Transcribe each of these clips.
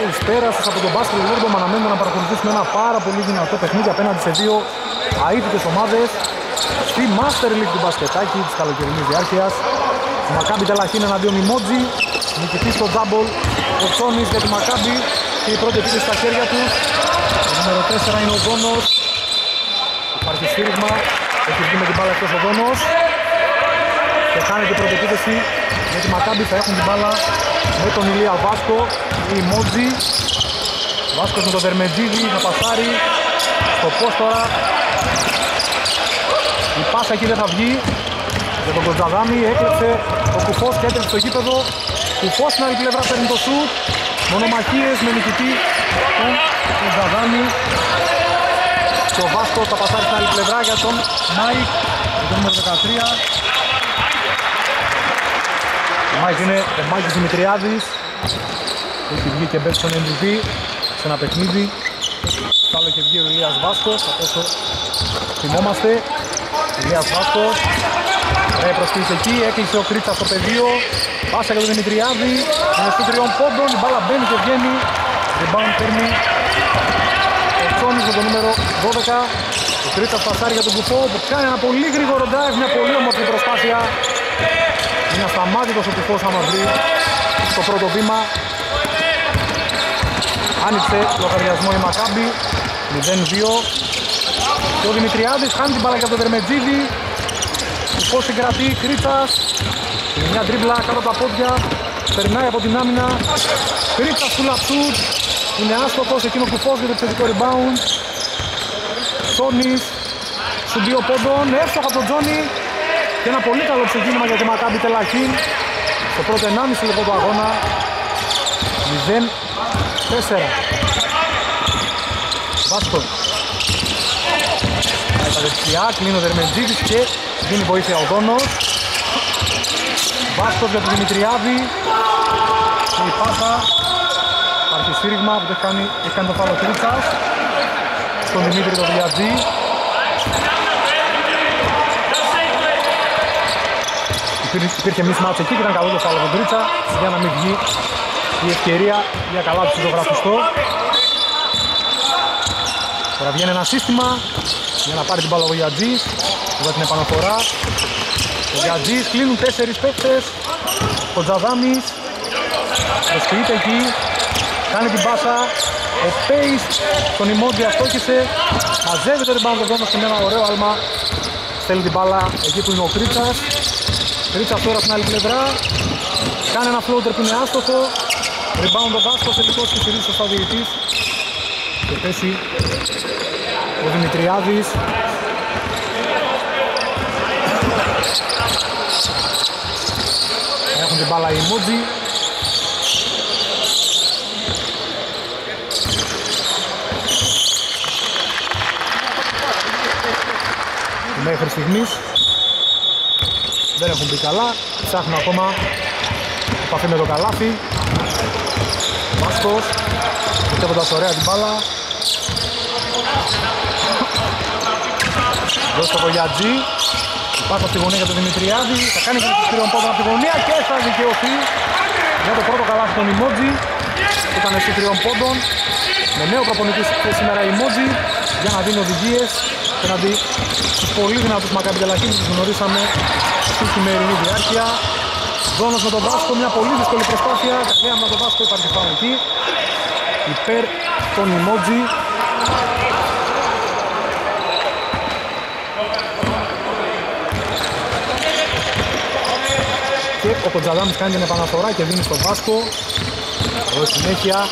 Καλησπέρα σας από τον Μπάσκετ Λόρντο. Αναμένουμε να παρακολουθήσουμε ένα πάρα πολύ δυνατό παιχνίδι απέναντι σε δύο αίτητες ομάδες στη Master League του μπασκετάκι της καλοκαιρινής διάρκειας. Η Μακάμπι Τελαχίν εναντίον Μιμότζη. Νικητής στο double. Ο Τσόνης για τη Μακάμπι και η πρώτη επίθεση στα χέρια του. Το νούμερο 4 είναι ο Δόνος. Υπάρχει σφύριγμα. Έχει βγει με την μπάλα εκτός ο Δόνος. Και κάνει την πρώτη επίθεση για τη Μακάμπι θα έχουν την μπάλα με τον Ηλία Βάσκο η Μότζη. Βάσκος με τον Δερμετζίδη θα πασάρει. Στο πώς τώρα. Η πάσα εκεί δεν θα βγει. Για τον Κοντζαδάμι έκλεψε ο Κουφός και έτρεψε στο γήπεδο. Κουφός στην άλλη πλευρά παίρνει το σουτ. Μονομαχίες με νικητή τον Κοντζαδάμι και ο Βάσκος θα πασάρει στην άλλη πλευρά για τον Μάικ το νούμερο 13 ο Μάικ είναι ο Μάικ Δημητριάδης. Έχει βγει και μπέσει στον MVP σε ένα παιχνίδι. Το άλλο έχει βγει ο Ηλίας Βάσκος από όσο θυμόμαστε. Ηλίας Βάσκος. Ρε προσκλήσεις εκεί, έκλεισε ο Κρίτσα στο πεδίο. Πάσα για τον Δημητριάδη. Είναι στο τριών πόντων, η μπάλα μπαίνει και βγαίνει. Rebound παίρνει. Ο Τσόνης με το νούμερο 12 Ο Κρίτσας πασάρει για τον Κουφό που κάνει ένα πολύ γρήγορο drive, μια πολύ όμορφη προσπάθεια είναι ασταμάτητος ο τυχός άμα βρει στο πρώτο βήμα. Άνοιξε λογαριασμό η Μακάμπη. 0-2. Και ο Δημητριάδης χάνει την μπάλα για τον Δερμετζίδη. Τυχός συγκρατεί, Κρίτσας. Είναι μια τρίμπλα κάτω από τα πόδια. Περνάει από την άμυνα. Κρίτσας του λαψούτ. Είναι άστοχος, εκείνος του φως για το επιθετικό rebound. Σόνις. Σου δύο πόντων, εύστοχα από τον Τζόνι. Και ένα πολύ καλό ξεκίνημα για τη Μακάμπι Τελαχίν. Στο πρώτο 1,5 λεπτό του αγώνα. 0-4 Βάσκο. Τα δεξιά, κλείνει ο Δερμεντζίδης και δίνει βοήθεια ο Δόνος. Βάσκος για τον Δημητριάδη. Και η πάσα. Υπάρχει σύριγμα που έχει κάνει, έχει κάνει το φάλο Τρίτσας στον Δημήτρη το Βιατζή υπήρχε μάτς εκεί και ήταν καλό το φάλο τον Τρίτσα για να μην βγει η ευκαιρία για καλά τους ζωγραφιστό. Τώρα βγαίνει ένα σύστημα για να πάρει την μπάλα ο Γιατζής για την επαναφορά. Ο Γιατζής κλείνουν τέσσερις παίκτες. Ο Τζαδάμις προσποιείται εκεί, κάνει την πάσα. Ο Πέις τον Ιμόντι αστόχησε, μαζεύει το ριμπάουντ εδώ σε ένα ωραίο άλμα. Στέλνει την μπάλα εκεί που είναι ο Κρίτσας. Ρίτσα τώρα στην άλλη πλευρά. Κάνει ένα floater που είναι άστοχο. Rebound ο Βάσκος, τελικός και στηρίζει στο διαιτητής. Και πέσει ο Δημητριάδης. Έχουν την μπάλα οι Μότζι. Μέχρι στιγμής δεν έχουν μπει καλά. Ψάχνουν ακόμα επαφή με το καλάθι. Μάσκος, πιστεύοντας ωραία την μπάλα. Δώσε το Βογιατζή. Πάσα στη γωνία για τον Δημητριάδη. Θα κάνει και το τριών πόδων από τη γωνία και θα δικαιωθεί για το πρώτο καλάθι των Ιμότζι που ήταν στη τριών πόντων. Με νέο προπονητή σήμερα η Ιμότζι για να δίνει οδηγίες και να δει τους πολύ δυνατούς Μακαμπιτελαχίνους που τους γνωρίσαμε στη σημερινή διάρκεια. Δόνος με τον Βάσκο, μια πολύ δύσκολη προσπάθεια. Καλέα με τον Βάσκο υπάρχει πάνω εκεί. Υπέρ τον Ιμότζι. Και ο Κοντζαδάμις κάνει την επαναφορά και δίνει στον Βάσκο. Εδώ συνέχεια.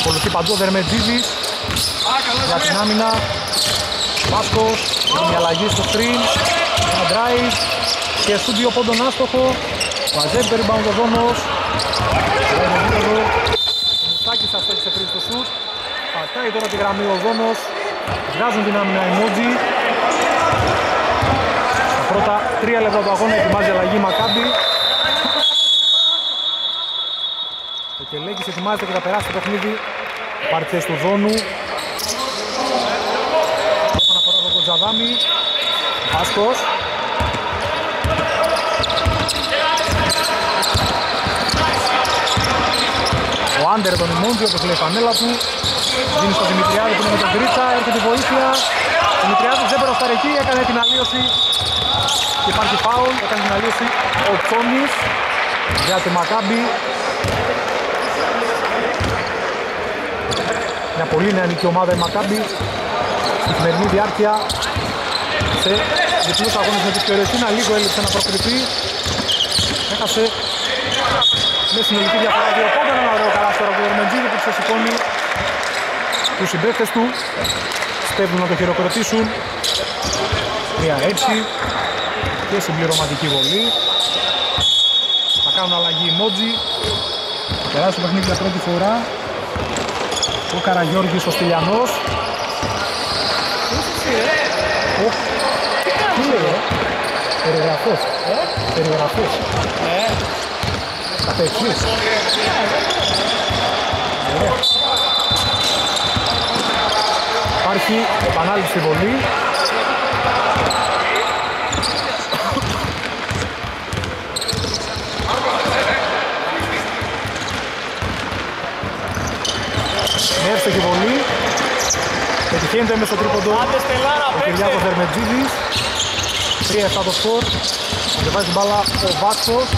Ακολουθεί παντού ο Δερμετζίδης για την άμυνα. Βάσκος, μια αλλαγή στο screen, ένα drive και στούντιο πόντον άστοχο. Μαζεύει το rebound ο Δόμος. Ο Μουστάκης θα στέξει πριν στο σουτ. Πατάει τώρα τη γραμμή ο Δόμος. Βγάζουν την άμυνα οι Μότζι. Στα πρώτα τρία λεπτά του αγώνα ετοιμάζει αλλαγή Μακάμπι. Ο Κελέκης ετοιμάζεται και θα περάσει το παιχνίδι. Πάρει του Δόνου. Τζαδάμι. Βάσκος. Άντερ τον Ιμόντζη, όπως λέει η φανέλα του. Δίνει στο Δημητριάδη που είναι με τον Κρίτσα, έρχεται η βοήθεια. Ο Δημητριάδης δεν πέρασε εκεί, έκανε την αλλίωση. Και υπάρχει φάουλ, έκανε την αλλίωση ο Τσόνης για τη Μακάμπη. Μια πολύ νεανική ομάδα η Μακάμπη. Στη σημερινή διάρκεια σε διπλούς αγώνες με τη Φιωρετίνα, λίγο έλειψε να προκριθεί. Έχασε με συνολική διαφορά δύο πόντα, ένα ωραίο καλάθι από τον Ερμεντζίδη που ξεσηκώνει τους συμπαίκτες του. Στέλνουν να το χειροκροτήσουν. Μια έτσι και συμπληρωματική βολή. Θα κάνουν αλλαγή emoji. Θα περάσει το παιχνίδι για πρώτη φορά. Ο Καραγιώργης ο Στυλιανός. Τι λέει, ε; Περιγραφός. Περιγραφός. Θα εξής. Υπάρχει επανάληψη βολή. Με εύστοχη βολή. Πετυχαίνεται μέσα στο τρίποντο ο Κυριάκος Δερμετζίδης. 3-7 το σκορ. Αντεβάζει την μπάλα ο Βάσκος.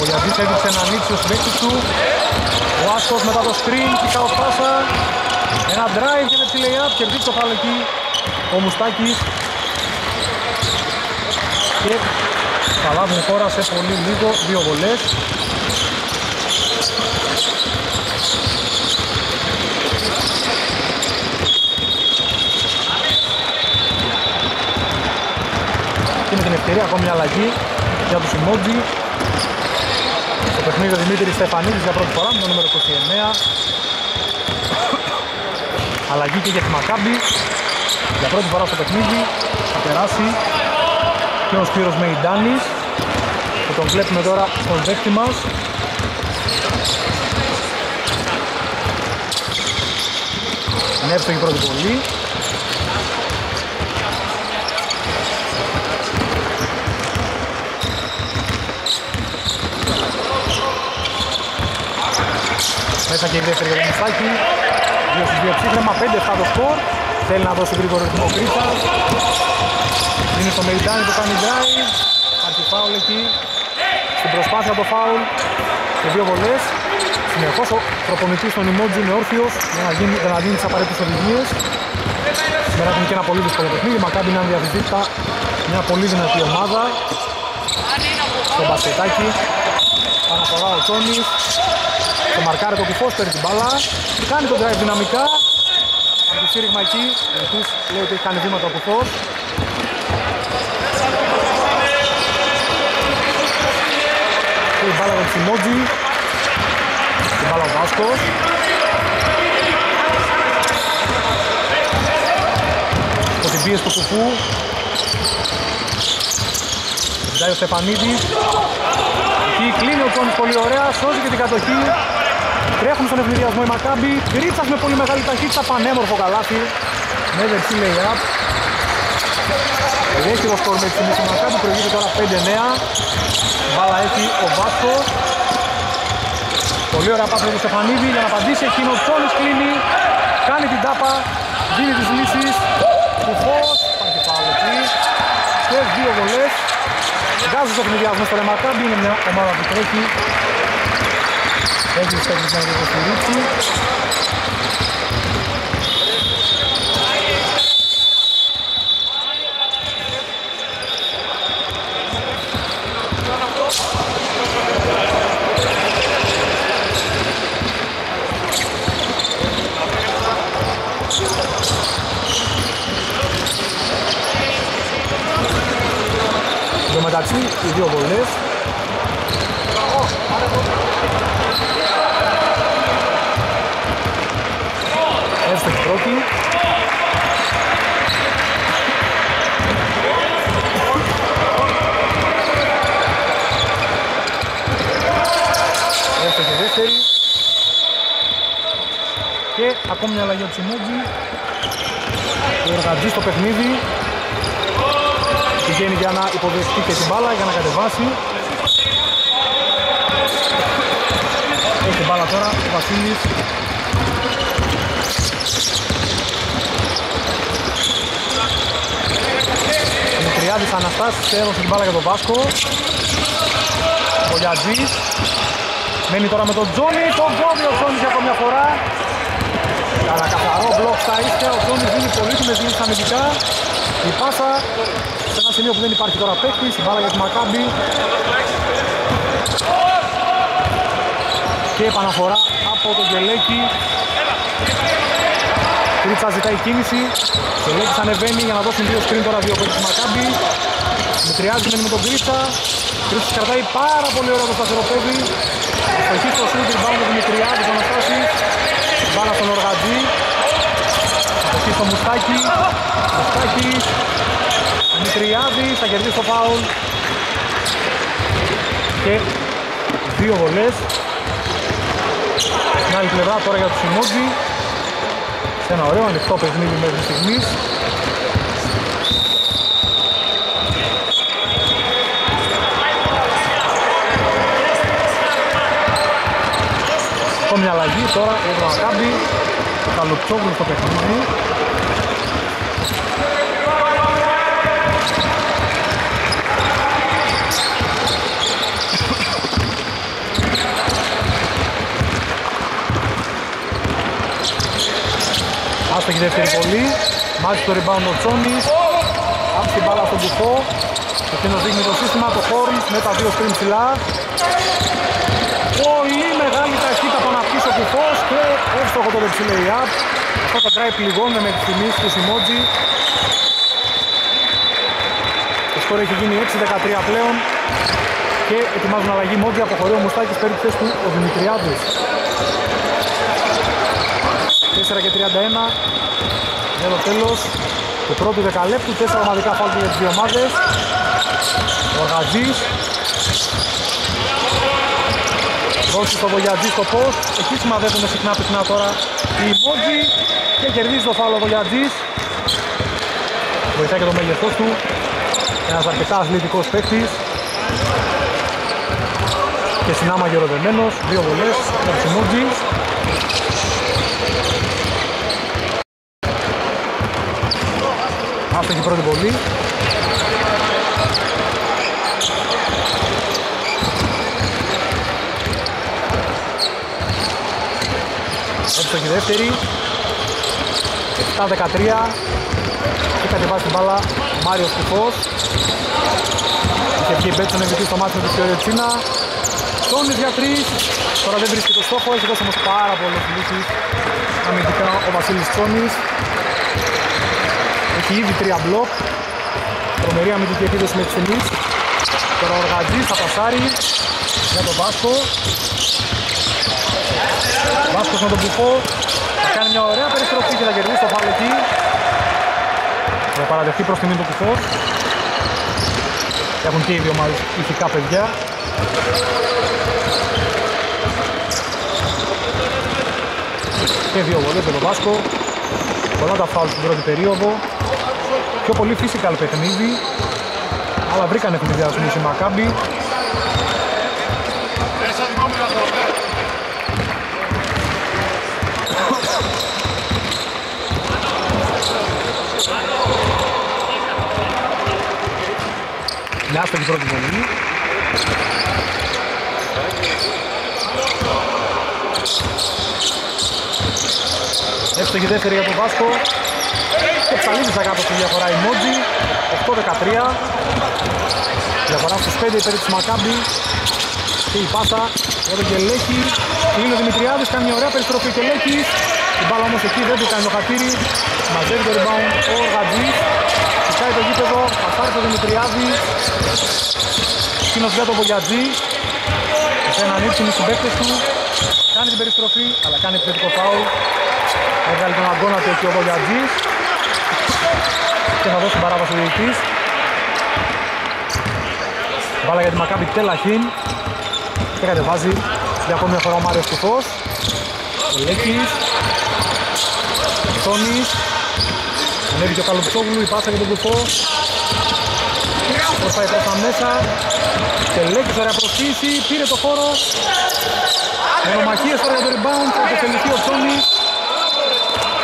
Ο Γιαντής έδειξε να ανοίξει ο συμπαίκτης του. Ο Άσκος μετά το screen, και ο πάσα. Ένα drive και με lay-up, κερδίζει το φάλο εκεί ο Μουστάκης. Και θα λάβουν χώρα σε πολύ λίγο, δύο βολές. Ευκαιρία ακόμη μια αλλαγή για τους Emoji. Στο παιχνίδι ο Δημήτρης Στεφανίδης για πρώτη φορά με το νούμερο 29. Αλλαγή και για τη Μακάμπη. Για πρώτη φορά στο παιχνίδι θα περάσει και ο Σπύρος Μεϊντάνης που τον βλέπουμε τώρα στον δέκτη μας. Είναι εύστοχη πρώτη βολή. Μέσα και η δεύτερη για τον 2 στις 2 ψήφρεμα, 5-7 το σκορ. Θέλει να δώσει γρήγορο ρυθμό Κρίτσα. Είναι στο Μεϊντάνι που κάνει drive. Υπάρχει φάουλ εκεί. Στην προσπάθεια το φάουλ και δύο βολές. Συνεχώς ο προπονητής των Ιμότζι είναι όρθιος για να, γίνει, για να δίνει τις απαραίτητες οδηγίες. Σήμερα έχουμε και ένα πολύ δύσκολο παιχνίδι. Μακάμπι είναι αδιαφυσβήτητα μια πολύ δυνατή ομάδα. Στο μπασκετάκι. Αναφορά ο Τόνις. Το μαρκάρει το κουφός, παίρνει την μπάλα. Κάνει τον drive δυναμικά. Από το σύρριγμα εκεί. Ο λέει ότι έχει κάνει βήματα ο κουφός. Και η μπάλα τον Τσιμότζι. Την μπάλα ο Βάσκος. Από την πίεση του κουφού. Ζητάει ο Στεφανίδης. Εκεί κλείνει ο Τζόνις πολύ ωραία, σώζει και την κατοχή. Τρέχουν στον ευνηδιασμό οι Μακάμπι. Γκρίτσας με πολύ μεγάλη ταχύτητα, πανέμορφο καλάθι. Με δεξί lay-up. Έχει το σκορ με τη στιγμή Μακάμπι, προηγείται τώρα 5-9. Μπάλα έχει ο Βάσκος. Πολύ ωραία πάθη του Στεφανίδη για να απαντήσει εκείνο. Τσόλης κλείνει, κάνει την τάπα, δίνει τις λύσεις. Κουφός, υπάρχει πάλι εκεί. Και δύο βολές. Βγάζει το ευνηδιασμό στο Μακάμπι, είναι μια ομάδα που τρέχει έχει στέκει να το υποστηρίξει. Στο μεταξύ οι δύο βολές Εύστοχη πρώτη. Εύστοχη δεύτερη. Και ακόμη μια αλλαγή από Τσιμούτζη. Ο Εργατζής στο παιχνίδι. Πηγαίνει για να υποδεχτεί και την μπάλα για να κατεβάσει. Έχει μπάλα τώρα ο Βασίλης. Δημητριάδης Αναστάσης έδωσε την μπάλα για τον Βάσκο. Ο Γιατζής. Μένει τώρα με τον Τζόνι. Τον κόβει ο Τζόνις για μια φορά. Καλά καθαρό μπλοκ στα ίσια. Ο Τζόνις δίνει πολύτιμες λύσεις αμυντικά. Η πάσα σε ένα σημείο που δεν υπάρχει τώρα παίκτης. Η μπάλα για τη Μακάμπη. Και επαναφορά από τον Γελέκη. Κρίτσα ζητάει κίνηση. Γελέκης ανεβαίνει για να δώσει δύο σκριν τώρα δύο παίκτες Μακάμπη. Μητριάζει με τον Κρίτσα. Κρίτσα κρατάει πάρα πολύ ωραίο το σταθεροπέδι. Αστοχή στο σούτ, rebound ο Δημητριάδης, ο Αναστάσης. Μπάλα στον Οργατζή. Αστοχή στο Μουστάκι. Μουστάκι. Δημητριάδης θα κερδίσει το φάουλ. Και δύο βολές. Στην άλλη πλευρά τώρα για το Σιμότζι. Σε ένα ωραίο ανοιχτό παιχνίδι μέχρι στιγμής. Μια αλλαγή τώρα για τον Ακάμπη. Ο Καλουτσόγλου στο παιχνίδι. Άστοχη δεύτερη βολή. Μάζεις το rebound ο Τσόνης. Άφησε την μπάλα στον Μπουφό. Εκείνος δείχνει το σύστημα, το Χόρνς με τα δύο στριμ ψηλά. Πολύ μεγάλη ταχύτητα από να πίσω του φως και εύστοχο το δεξί up. Αυτό το drive πληγώνει με τις τιμής του Σιμότζι. Το σκορ έχει γίνει 6-13 πλέον και ετοιμάζουν αλλαγή Μόντζι αποχωρεί ο Μουστάκης παίρνει τη θέση του ο Δημητριάδης. 4 και 31 για το τέλος του πρώτου δεκαλέπτου, 4 ομαδικά φάλτου για τις δύο ομάδες. Ο Γαζής δώσει στο Βογιατζή στο post. Εκεί σημαδεύουν συχνά πυκνά τώρα η Μότζη και κερδίζει το φάλο ο Βογιατζής. Βοηθάει και το μέγεθός του. Ένας αρκετά αθλητικός παίκτης. Και συνάμα γεροδεμένος. Δύο βολές για τον Μότζη. Άστοχη πρώτη βολή. Εύστοχη δεύτερη. 7-13. Και κατεβάζει την μπάλα Μάριος Κουφός. Είχε βγει Μπέτσον MVP στο μάτι με τη Φιωρετσίνα. Τόνις για τρεις. Τώρα δεν βρίσκει το στόχο. Έχει δώσει όμως πάρα πολλές λύσεις. Αμυντικά ο Βασίλης Τσόνης. Έχει ήδη τρία μπλοκ. Τρομερή αμυντική επίδοση με τις στιγμής. Τώρα ο Οργατζής θα πασάρει για τον Βάσκο. Βάσκος με τον Μπουφό. Θα κάνει μια ωραία περιστροφή και θα κερδίσει το φάλο εκεί. Θα παραδεχτεί προς τιμή του Μπουφός. Έχουν και οι δύο ομάδες ηθικά παιδιά. Και δύο βολές με τον Βάσκο. Πολλά τα φάουλ στην πρώτη περίοδο. Πιο πολύ physical παιχνίδι. Αλλά βρήκαν ευνηδιασμούς οι Μακάμπι. Μια άστοχη πρώτη βολή. Εύστοχη δεύτερη για τον Βάσκο. Και ψαλίδησα κάπως τη διαφορά η Μότζι. 8-13. Διαφορά στους 5 υπέρ της Μακάμπη. Και η πάσα για τον Κελέχη. Είναι ο Δημητριάδης, κάνει μια ωραία περιστροφή Κελέχης. Η μπάλα όμως εκεί δεν του κάνει το χατήρι. Μαζεύει το rebound ο Οργατζής. Κοιτάει το γήπεδο, πάρει το Δημητριάδη. Εκείνος για τον Βογιατζή. Σε έναν ύψινο συμπαίκτες του. Κάνει την περιστροφή, αλλά κάνει επιθετικό φάουλ. Έβγαλε τον αγκώνα του εκεί ο Βογιατζής. Και θα δώσει την παράβαση ο διοικητής. Βάλα για τη Μακάμπη Τελαχίν. Και κατεβάζει για ακόμη μια φορά ο Μάριος Κουφός. Ο Λέκης. Τόνις. Ανέβηκε ο Καλοψόγλου, η πάσα για τον Κουφό. Ο προσπάει προς τα μέσα. Τελέκης ωραία προσφύση, πήρε το χώρο. Μονομαχίες τώρα για το rebound, θα τελειωθεί ο Τσόνης.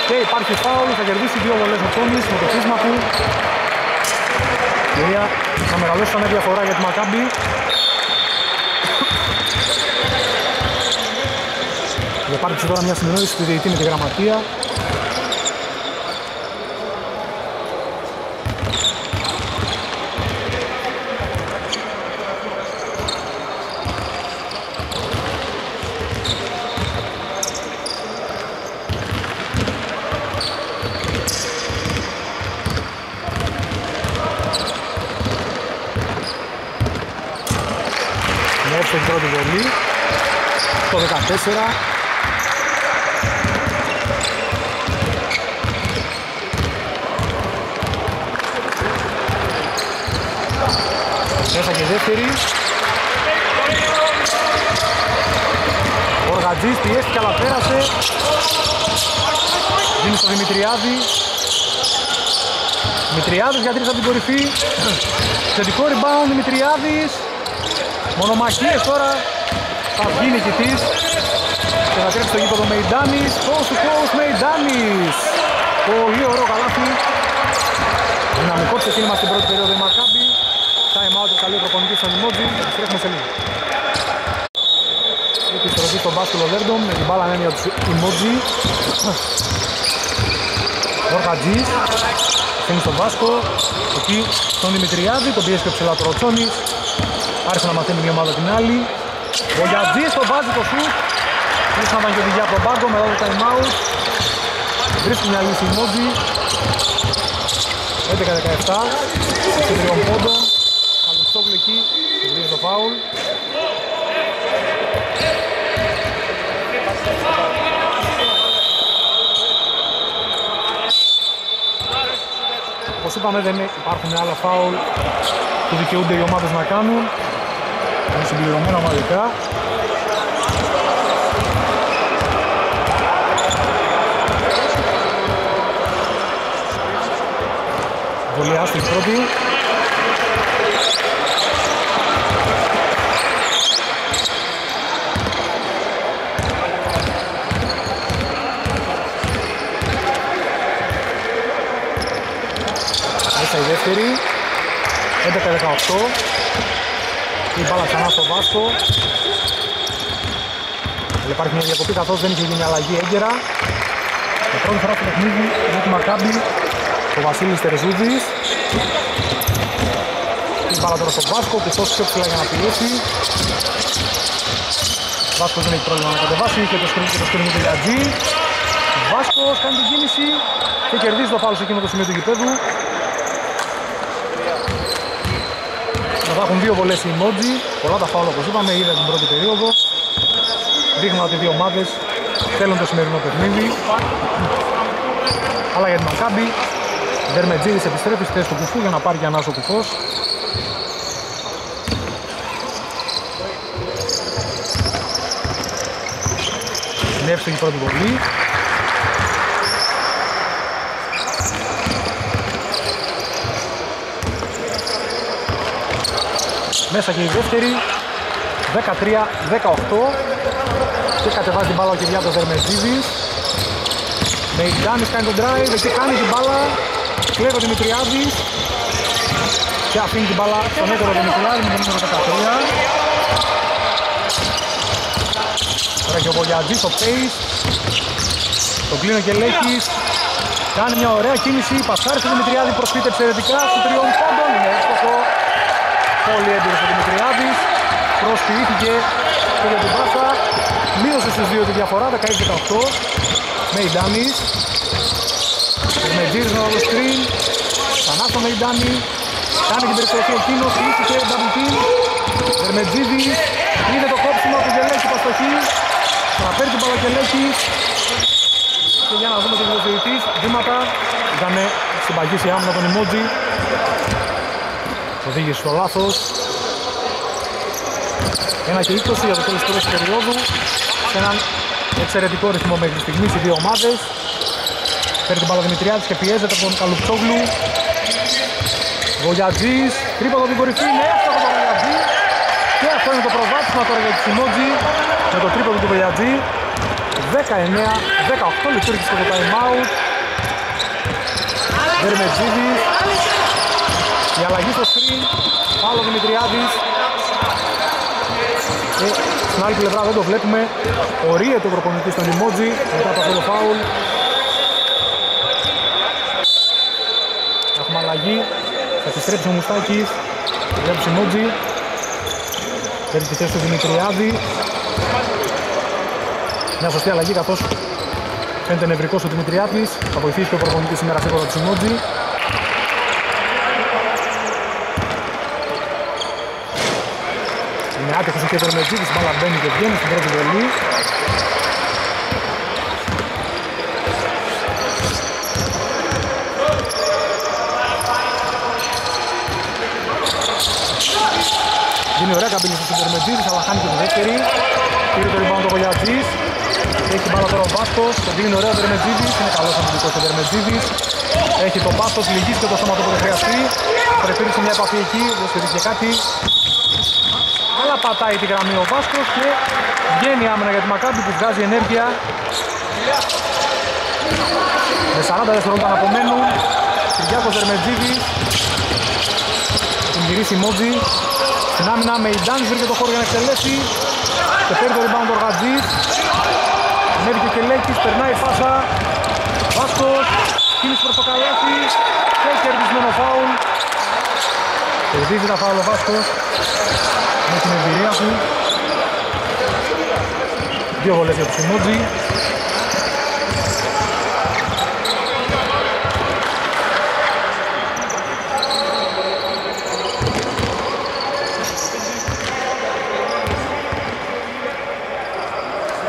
Και υπάρχει φάουλ, θα κερδίσει δύο βολές ο Τσόνης με το φύσμα του. Κυρία, θα μεγαλώσει σαν διαφορά για τη Μακάμπη. Θα υπάρξει τώρα μια συνεννόηση του διαιτή με τη γραμματεία. Στην πρώτη βολή. Το 14 Μέσα και δεύτερη. Ο Οργατζής πιέστηκε αλλά πέρασε. Δίνει στο Δημητριάδη. Δημητριάδης για τρεις από την κορυφή. Θετικό rebound Δημητριάδης Μονομαχίες τώρα. Θα βγει νικητής και θα τρέψει το γήπεδο Μεϊντάνης. Coast to coast Μεϊντάνης. Πολύ ωραίο καλάθι. Δυναμικό ξεκίνημα στην πρώτη περίοδο η Μακάμπη. Time out καλή ο προπονητής στον Ιμότζι. Επιστρέφουμε σε λίγο. Επιστροφή στον μπάσκετ ο Λέρντομ με την μπάλα έννοια του Ιμότζι. Βορκατζής Φύγει στον Βάσκο. Εκεί στον Δημητριάδη Τον πιέζει και ο ψηλά Άρχισε να μαθαίνει μια ομάδα την άλλη. Ο Γιατζής το βάζει το σουτ. Ήρθαν και οδηγιά από τον πάγκο με το time out. Βρίσκει μια λύση η Μότζη. 11-17. Σε τριών πόντων. Καλουστόγλου εκεί. Βρίσκει το φάουλ. Όπως είπαμε δεν υπάρχουν άλλα φάουλ που δικαιούνται οι ομάδες να κάνουν. Είναι συμπληρωμένα ομαδικά. Βολή άστης πρώτη. Μέσα η δεύτερη. 11-18. Η μπάλα ξανά στο Βάσκο. Αλλά υπάρχει μια διακοπή καθώς δεν είχε γίνει αλλαγή έγκαιρα. Για πρώτη φορά στο παιχνίδι είναι τη Μακάμπη ο Βασίλης Τερεζούδης. Η μπάλα τώρα στο Βάσκο, πιστός πιο ψηλά για να πιέσει. Ο Βάσκος δεν έχει πρόβλημα να κατεβάσει και το σκρίνει και το σκρίνει του Γιατζή. Βάσκος κάνει την κίνηση και κερδίζει το φάουλ σε εκείνο το σημείο του γηπέδου. Θα έχουν δύο βολές οι Μότζι, πολλά τα φάουλα όπως είπαμε, είδα την πρώτη περίοδο. Δείχνουν ότι οι δύο ομάδες θέλουν το σημερινό παιχνίδι. Αλλά για την Μακάμπη, Δερμετζίδης επιστρέφει στη θέση του κουφού για να πάρει και ανάσο κουφός. Είναι η πρώτη βολή. Μέσα και η δεύτερη 13-18 και κατεβάζει την μπάλα ο Κυριάκος Δερμετζίδης Μεϊντάνης κάνει τον drive, εκεί κάνει την μπάλα. Κλέβει ο Δημητριάδης. Και αφήνει την μπάλα στον έτερο Δημητριάδη με το νούμερο 13 Τώρα και ο Βολιατζής στο pace. Τον κλείνω και Λέκης κάνει μια ωραία κίνηση, πασάρει στο Δημητριάδη προσπίτε εξαιρετικά. Στο τριών πόντων είναι εύστοχο Πολύ έμπειρος ο Δημητριάδης. Προσποιήθηκε και για την πάσα. Μείωσε στους δύο τη διαφορά, 16-18. Μεϊντάνης. Μεϊντζίρις με το screen. Ξανά στο Μεϊντάνη. Κάνει την περιστροφή εκείνος, ήσυχε double team. Δερμετζίδης. Είναι το κόψιμο από Γελέκη παστοχή. Παραφέρει την Παλακελέκη. Και για να δούμε τον διευθυντής. Βήματα. Ήταν στην παγίσια άμυνα τον Ιμότζι οδήγησε στο λάθος. Ένα και 20 για το τέλος της περίοδου. Σε έναν εξαιρετικό ρυθμό μέχρι στιγμής οι δύο ομάδες. Φέρει την μπάλα Δημητριάδης και πιέζεται από τον Καλουψόγλου. Βογιατζής, τρίποδο την κορυφή, είναι εύστοχο το Βογιατζή και αυτό είναι το προβάτισμα τώρα για τη Σιμότζη με το τρίποδο του Βογιατζή 19-18 λειτουργήσε το time out Δερμετζίδης η αλλαγή στο screen Πάλο Δημητριάδης. Και στην άλλη πλευρά δεν το βλέπουμε. Ορίεται ο προπονητής στον Ιμότζη μετά από αυτό το φάουλ. Έχουμε αλλαγή. Θα επιστρέψει ο Μουστάκης. Βλέπει Σιμότζη παίρνει τη θέση του Δημητριάδη. Μια σωστή αλλαγή καθώς φαίνεται νευρικός ο Δημητριάδης. Θα βοηθήσει και ο προπονητής σήμερα σίγουρα του Σιμότζη άτυχος ο Κέτερ Μετζίδης, μπάλα μπαίνει και βγαίνει στην πρώτη βολή. Δίνει ωραία καμπύλη στον Κέτερ αλλά χάνει και τη δεύτερη. Πήρε το rebound ο Γολιατζής. Έχει μπάλα τώρα ο Βάσκος, το δίνει ωραίο ο Δερμετζίδης, είναι καλός αμυντικός ο Δερμετζίδης. Έχει το πάστος, λυγίσει και το σώμα του που δεν χρειαστεί. Πρεφύρισε μια επαφή εκεί, δεν στηρίχε κάτι αλλά πατάει τη γραμμή ο Βάσκος και βγαίνει άμενα για τη Μακάμπη που βγάζει ενέργεια. Με 40 δευτερόλεπτα να απομένουν. Κυριάκος Δερμετζίδης. Την γυρίσει Μότζη. Στην άμυνα με Ιντάνης βρήκε το χώρο για να εκτελέσει. Και παίρνει το rebound ο Γατζής. Ανέβηκε και Λέκης, περνάει πάσα. Βάσκος, κίνηση προς το καλάθι. Και κερδισμένο φάουλ κερδίζει τα φάουλ ο Βάσκος με την εμπειρία του. Δύο βολές για το Σιμούτζι.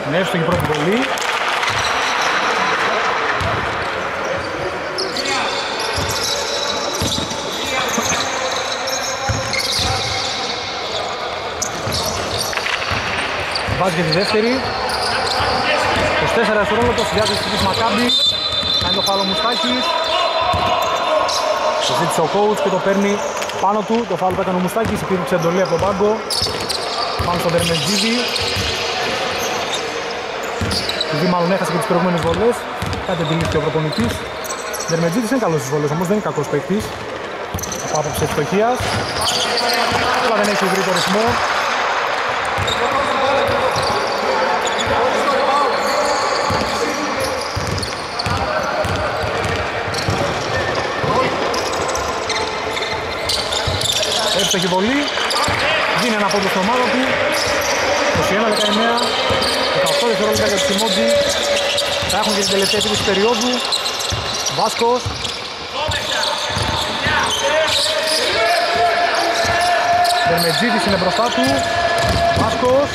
Είναι εύστοχη πρώτη βολή. Βάζει και τη δεύτερη. 24 δευτερόλεπτο στη διάθεση της Μακάμπη. Κάνει το φάλο Μουστάκης. Το ζήτησε ο coach και το παίρνει πάνω του. Το φάλο που έκανε ο Μουστάκης. Υπήρξε εντολή από τον πάγκο. Πάνω στον Δερμεντζίδη. Επειδή μάλλον έχασε και τις προηγούμενες βολές. Κάτι αντιλήφθηκε ο προπονητής. Δερμεντζίδης είναι καλός στις βολές όμως δεν είναι κακός παίκτης. Από άποψη ευστοχίας. Αλλά δεν έχει βρει το ρυθμό. Εύστοχη βολή. Δίνει ένα πόντο στην ομάδα του. 21-19. 18 δευτερόλεπτα για το Σιμότζι. Θα έχουν και την τελευταία επίθεση περίοδου. Βάσκος. Δερμετζίδης είναι μπροστά του. Βάσκος.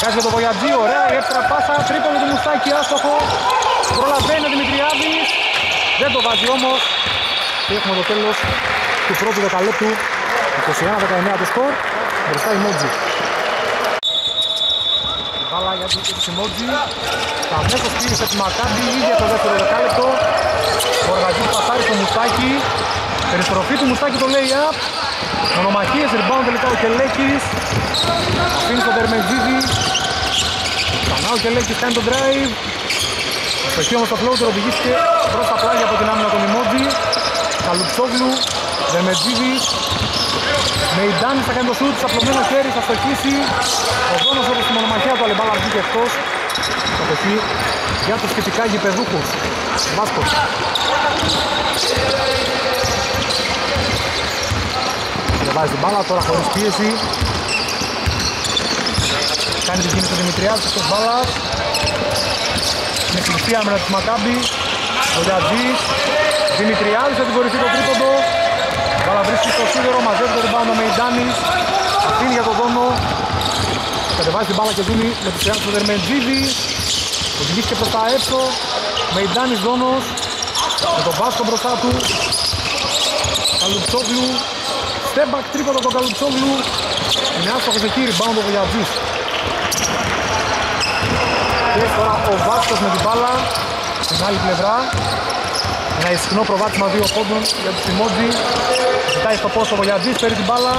Κάνει για το Βογιατζή, ωραία η έψερα πάσα, τρίπον του Μουστάκη, άστοχο. Προλαβαίνει ο Δημητριάδης. Δεν το βάζει όμως. Και έχουμε το τέλος του πρώτου δεκαλέπτου 21-19 το σκορ, μπροστά η Μότζι. Βάλα για την η Μότζι. Τα μέσος πήρε τη Μακάμπη, ήδη το δεύτερο δεκάλεπτο. Ο Εργατής πασάρει στο Μουστάκι. Περιστροφή του Μουστάκι το λέει up. Μονομαχίες, rebound τελικά ο Κελέκης. Αφήνει στον Τερμεντζίδη. Ξανά ο Κελέκης κάνει το drive. Στο όμως το floater οδηγήθηκε προς τα πλάγια από την άμυνα των Ιμότζι. Καλουτσόγλου, Δερμετζίδης, Μεϊντάνης θα κάνει το σούτ, απλωμένο χέρι, θα στοχίσει. Ο Δόνος όπως τη μονομαχία του, αλλά μπάλα βγήκε εκτός. Κατοχή για τους σχετικά γηπεδούχους. Βάσκος. βάζει την μπάλα, τώρα χωρίς πίεση. Κάνει την κίνηση ο Δημητριάδης, εκτός μπάλας. Είναι κλειστή άμενα της Μακάμπη. Ο Λιατζής. Δημητριάδης θα την κορυφή το τρίποντο. Μπάλα βρίσκει στο σίδερο, μαζεύει το rebound ο Μεϊντάνης. Αφήνει για τον Δόνο. Κατεβάζει την μπάλα και δίνει με τη σειρά του Δερμεντζίδη. Οδηγήθηκε προς τα έξω. Μεϊντάνης Δόνος. Με τον Βάσκο μπροστά του. Καλουψόγλου. Step back τρίποντο τον Καλουψόγλου. Είναι άστοχος εκεί, rebound ο Βολιατζής. Και τώρα ο Βάσκος με την μπάλα. Στην άλλη πλευρά. Ένα ισχνό προβάτισμα δύο πόντων για τους Τιμότζι. Ζητάει στο πόστο ο Βογιατζής, παίρνει την μπάλα.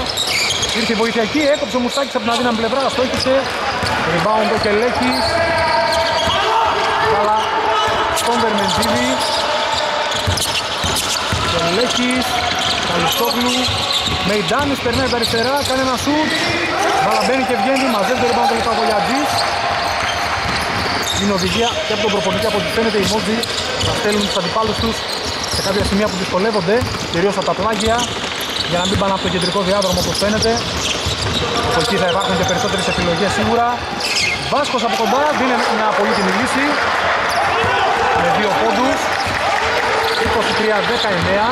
Ήρθε η βοηθιακή, έκοψε ο Μουστάκης από την αδύναμη πλευρά, στόχισε. Rebound ο Κελέκης. Μπάλα στον Βερμεντζίδη. Κελέκης, Καλιστόπλου. Μεϊντάνης περνάει από τα αριστερά, κάνει ένα σουτ. Μπάλα μπαίνει και βγαίνει, μαζεύει το rebound τελικά ο Βογιατζής. Είναι οδηγία και από τον προπονητή από ό,τι φαίνεται οι Μότζι να στέλνουν τους αντιπάλους τους σε κάποια σημεία που δυσκολεύονται, κυρίως από τα πλάγια για να μην πάνε από το κεντρικό διάδρομο όπως φαίνεται. Από εκεί θα υπάρχουν και περισσότερες επιλογές σίγουρα. Βάσκος από κοντά δίνει μια πολύτιμη λύση με δύο πόντους. 23-19.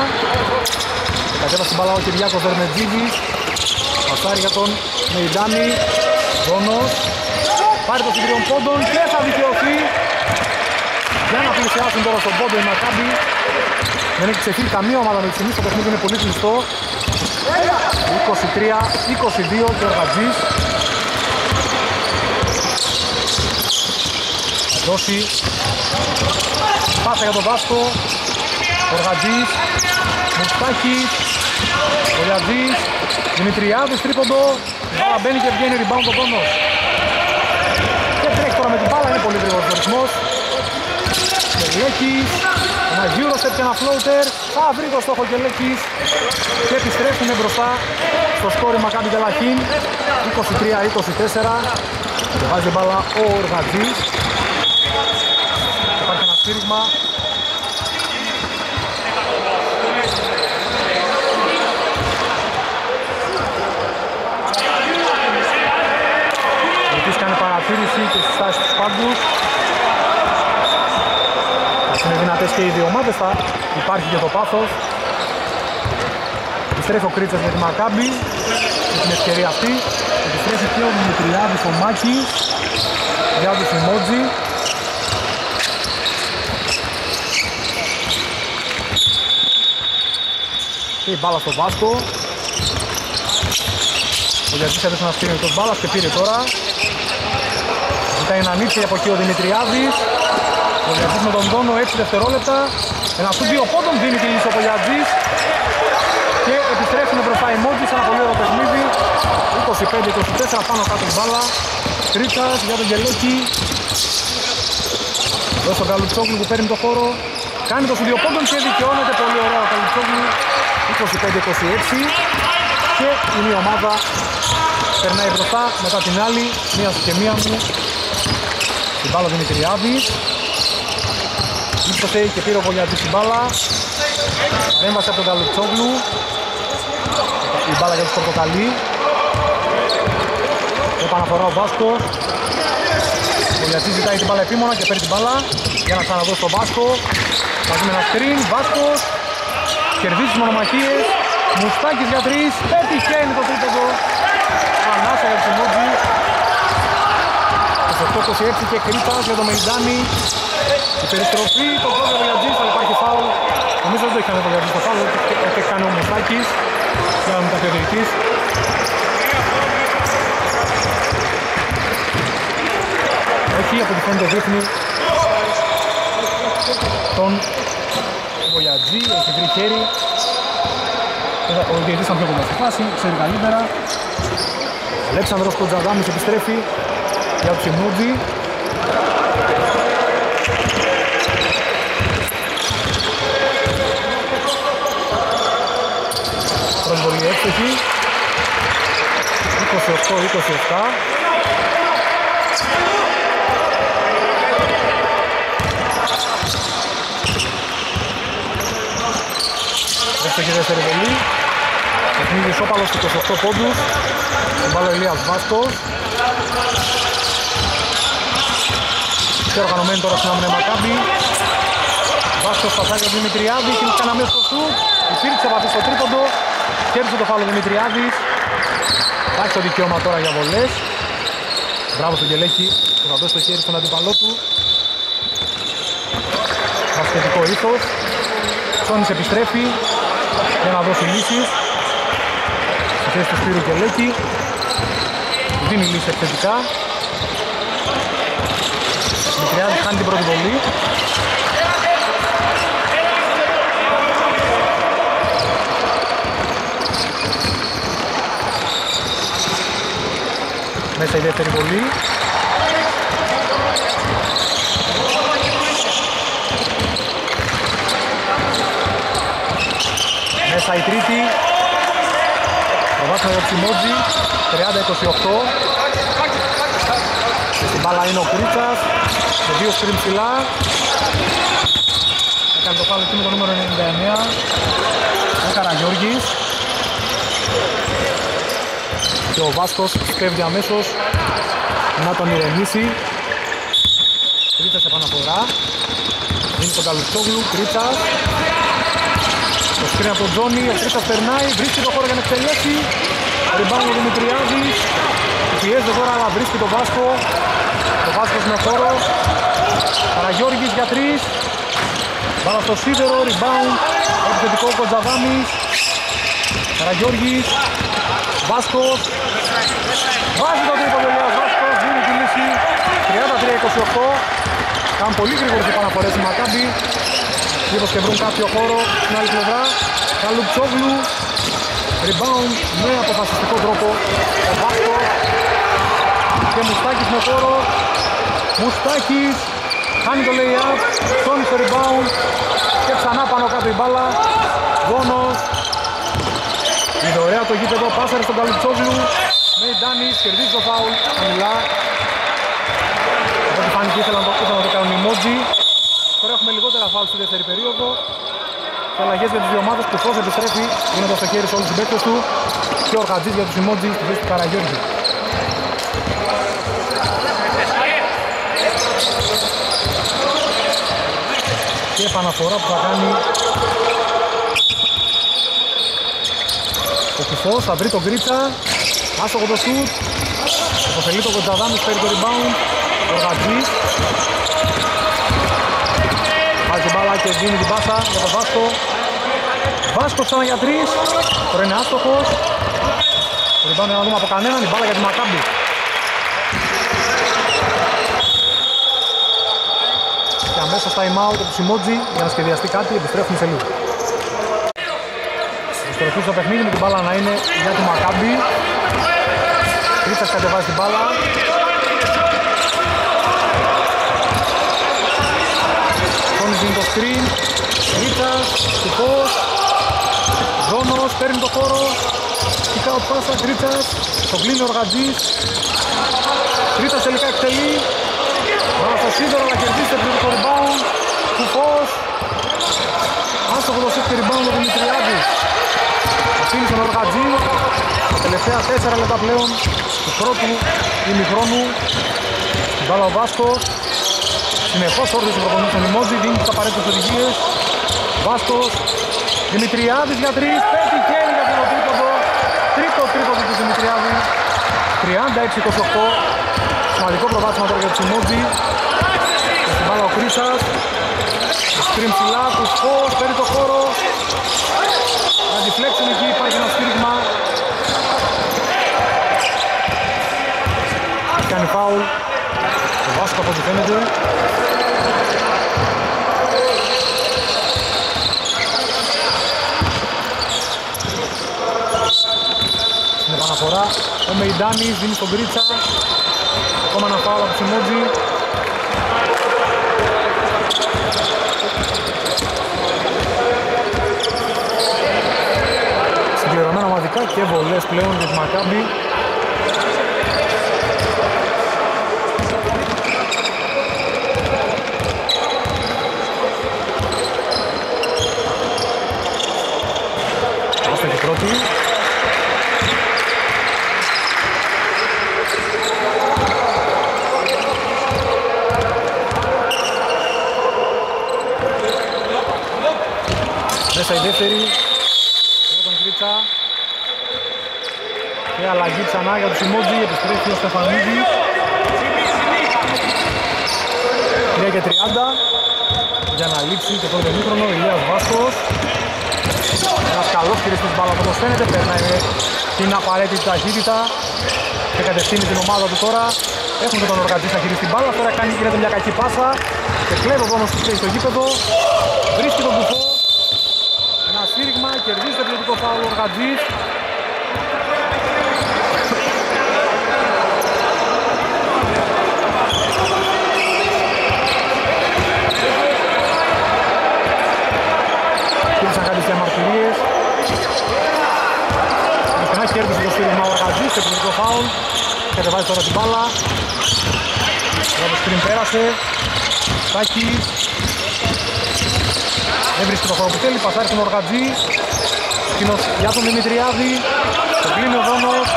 Κατέβασε την μπαλά ο Κυριάκος Δερμετζίδης. Πασάρι για τον Μεϊντάνη. Δόνος. Πάρει το συγκριών πόντων και θα δικαιωθεί για να πλησιάσουν τώρα στον πόντο η Μακάμπη. Δεν έχει ξεφύγει καμία ομάδα με τη στιγμή, το παιχνίδι είναι πολύ κλειστό. 23-22 και ο Γατζής. Θα δώσει πάσα για τον Βάσκο. Ο Γατζής, Μουστάκης, ο Γατζής, Δημητριάδης τρίποντο. Μπάλα μπαίνει και βγαίνει rebound ο Τόνος. Και τρέχει τώρα με την μπάλα, είναι πολύ γρήγορος ο ρυθμός. Κελέκης, ένα γύρο σε ένα floater, θα βρει το στόχο Κελέκης και επιστρέφουμε μπροστά στο σκόρι Μακάμπι Τελαχίν. 23-24 και βάζει μπάλα ο Οργατζής. Υπάρχει ένα στήριγμα Ο κάνει παρατήρηση και συστάσει στους πάντους είναι δυνατές και οι δύο ομάδες, θα υπάρχει και το πάθος. Επιστρέφει ο Κρίτσας με τη Μακάμπη, με την ευκαιρία αυτή. Επιστρέφει και ο Δημητριάδης ο Μάκης, για τους Ιμότζι. Και η μπάλα στο Βάσκο. Ο Γιαντής έδωσε ένα σπίτι με μπάλας και πήρε τώρα. Ζητάει ένα νύψη από εκεί ο Δημητριάδης. Ο Γιαντής με τον τόνο 6 δευτερόλεπτα. Ένα σου δύο πόντων δίνει τη λύση ο Γιαντής. Και επιστρέφουμε μπροστά οι Μόντζι σε ένα πολύ ωραίο παιχνίδι. 25-24 πάνω κάτω την μπάλα. Τρίτσας για τον Γελέκη. Εδώ στον Καλουτσόγλου που παίρνει το χώρο. Κάνει το σου δύο πόντων και δικαιώνεται πολύ ωραίο ο Καλουτσόγλου. 25-26 και η μία ομάδα περνάει μπροστά μετά την άλλη, μία σου και μία μου. Την μπάλα Δημητριάδης. Ύψωσε και πήρε ο Βολιατής την μπάλα. Παρέμβασε από τον Καλουτσόγλου. Η μπάλα για τους Πορτοκαλί. Επαναφορά ο Βάσκος. Ο Βολιατής ζητάει την μπάλα επίμονα και παίρνει την μπάλα. Για να ξαναδώσει τον Βάσκο. Μαζί με ένα screen. Βάσκος. Κερδίζεις τις μονομαχίες. Μουστάκης για τρεις. Πετυχαίνει το τρίποντο. Ανάσα για τους Εμότζι. 28-26 και Κρύπας για το Μεϊντάνι. Η περιστροφή, το πρώτο Βελιατζής, αλλά υπάρχει φάουλ. Νομίζω δεν το έχει κάνει το Βελιατζής το φάουλ, το έχει κάνει ο Μουστάκης. Και άλλο μεταφιωτηρικής. Έχει από τη φαίνεται δείχνει τον Βολιατζή, έχει βρει χέρι. Ο διαιτής ήταν πιο κοντά στη φάση, ξέρει καλύτερα. Αλέξανδρος Κοντζαδάμις επιστρέφει για το Τσιμούτζι. Προσβολή εύστοχη. 28-27. Εύστοχη δεύτερη βολή. Παιχνίδι ισόπαλος 28 πόντους. Βάλω Ηλίας Βάσκος. Πιο οργανωμένη τώρα στην άμυνα Μακάμπη. Βάσκος πασάει για Δημητριάδη και κάνει αμέσως στο σουτ. Υπήρξε επαφή στο τρίποντο. Κέρδισε το φάλο Δημητριάδης. Υπάρχει το δικαίωμα τώρα για βολές. Μπράβο στον Γελέκη που θα δώσει το χέρι στον αντιπαλό του. Βασκετικό ήθος. Σόνης επιστρέφει για να δώσει λύσεις. Στη θέση του Σπύρου Γελέκη. Δίνει λύση επιθετικά. Δημητριάδης χάνει την πρώτη βολή. Μέσα η δεύτερη βολή. Μέσα η τρίτη. Προβάσμα για Τσιμότζη. 30-28. Στην μπάλα είναι ο Κρίτσας. Με δύο σκριν ψηλά. Έκανε το φάλο εκεί με το νούμερο 99. Ο Καραγιώργης. Και ο Βάσκος σπέβδει αμέσως να τον ηρεμήσει. Κρίτσας επαναφορά. Δίνει τον Καλουτσόγλου, Κρίτσας. Το σκριν από τον Τζόνι, ο Κρίτσας περνάει, βρίσκει το χώρο για να εκτελέσει. Ριμπάνω ο Δημητριάδης. Πιέζεται τώρα αλλά βρίσκει τον Βάσκο. Ο Βάσκος με χώρο. Καραγιώργης για τρεις. Μπάλα στο σίδερο, rebound. Επιθετικό Κοντζαδάμις. Καραγιώργης. Βάσκος. Βάζει το τρίπο Λιάς Βάσκος. Δίνει τη λύση. 33-28. Κάνουν πολύ γρήγορες επαναφορές οι Μακάμπι. Μήπως και βρουν κάποιο χώρο στην άλλη πλευρά. Καλουψόγλου. Rebound με αποφασιστικό τρόπο. Ο Βάσκος. Και Μουστάκης με χώρο. Μουστάκης. Κάνει το lay-up. Σώνει στο rebound. Και ξανά πάνω κάτω η μπάλα. Γόνος. Είναι ωραία το γήπεδο. Πάσαρε στον Καλουψόγλου. Με Ντάνης. Κερδίζει το φάουλ. Χαμηλά. Ό,τι φάνηκε ήθελα να το, ήθελα να το κάνουν οι Μότζι. Τώρα έχουμε λιγότερα φάουλ στη δεύτερη περίοδο. Και αλλαγές για τις δύο ομάδες που φως επιστρέφει είναι το στο χέρι σε όλους τους παίκτες του και ο Ορχατζής για τους Ιμότζι στη θέση του Καραγιώργη. Και επαναφορά που θα κάνει ο Κουφός, θα βρει τον Γκρίτσα, άσοχο το σουτ, αποφελεί τον Κοντζαδάμις, παίρνει το rebound, ο Ορχατζής, Βάζει την μπάλα και δίνει την πάσα για τον Βάσκο. Βάσκο ξανά για τρεις. Τώρα είναι άστοχος. Το ριμπάνε να δούμε από κανέναν. Η μπάλα για τη Μακάμπη. Και αμέσως time out από Σιμότζι για να σχεδιαστεί κάτι. Επιστρέφουμε σε λίγο. Επιστροφή στο παιχνίδι με την μπάλα να είναι για τη Μακάμπη. Τρίτσας κατεβάζει την μπάλα. Τόνις δίνει το screen, Ρίτσας, Τυπός, Ζώνος, παίρνει το χώρο, Κικά ο πάσα, Ρίτσας, το κλείνει ο Οργατζής, Ρίτσας τελικά εκτελεί, Μπάλα στο σίδερο, αλλά κερδίσει το επιθετικό rebound, Κουφός, άστοχο το σετ και rebound ο Δημητριάδης, αφήνει στον Οργατζή, τελευταία 4 λεπτά πλέον του πρώτου ημιχρόνου, Μπάλα ο Βάσκος, Συνεχώς όρθιος ο προπονητής των Λιμόζη, δίνει τις απαραίτητες οδηγίες. Βάσκος, Δημητριάδης για τρεις, πέτυχε για το τρίποδο. Τρίτο τρίποδο του Δημητριάδη, 36-28. Σημαντικό προβάσμα τώρα για τους Λιμόζη. Στην μπάλα ο Κρίσας. Σκριν ψηλά, τους φως, παίρνει το χώρο. Να αντιφλέξουν εκεί, υπάρχει ένα στήριγμα. Κάνει φάουλ. Ο Βάσκο από ό,τι φαίνεται. Στην επαναφορά ο Μεϊντάνης δίνει στον Κρίτσα. Ακόμα ένα φάουλ από το Σιμότζι. Συμπληρωμένα ομαδικά και βολές πλέον για τη Μακάμπη. Άστοχη πρώτη. Μέσα η δεύτερη για τον Κρίτσα και αλλαγή ξανά για τον Σιμότζη επιστρέφει ο Στεφανίδη 3 και 30 για να λήξει το πρώτο μήχρονο Ηλίας Βάσκος ένας καλός χειριστής μπάλα όπως φαίνεται περνάει με την απαραίτητη ταχύτητα και κατευθύνει την ομάδα του τώρα. Έχουν και τον οργαντή να χειριστεί μπάλα. Τώρα κάνει γίνεται μια κακή πάσα και κλέβει ο πόνος του στο γήπεδο. Βρίσκει τον κουφό ένα σφύριγμα, κερδίζει το επιθετικό φάουλ ο Οργαντής στο επιθετικό φάουλ. Κατεβάζει τώρα την μπάλα. Ρόμπος πριν πέρασε. Σάκης. Δεν βρίσκει το χώρο που θέλει. Πασάρει στον Οργατζή. Εκείνος για τον Δημητριάδη. Το κλείνει ο Δόνος.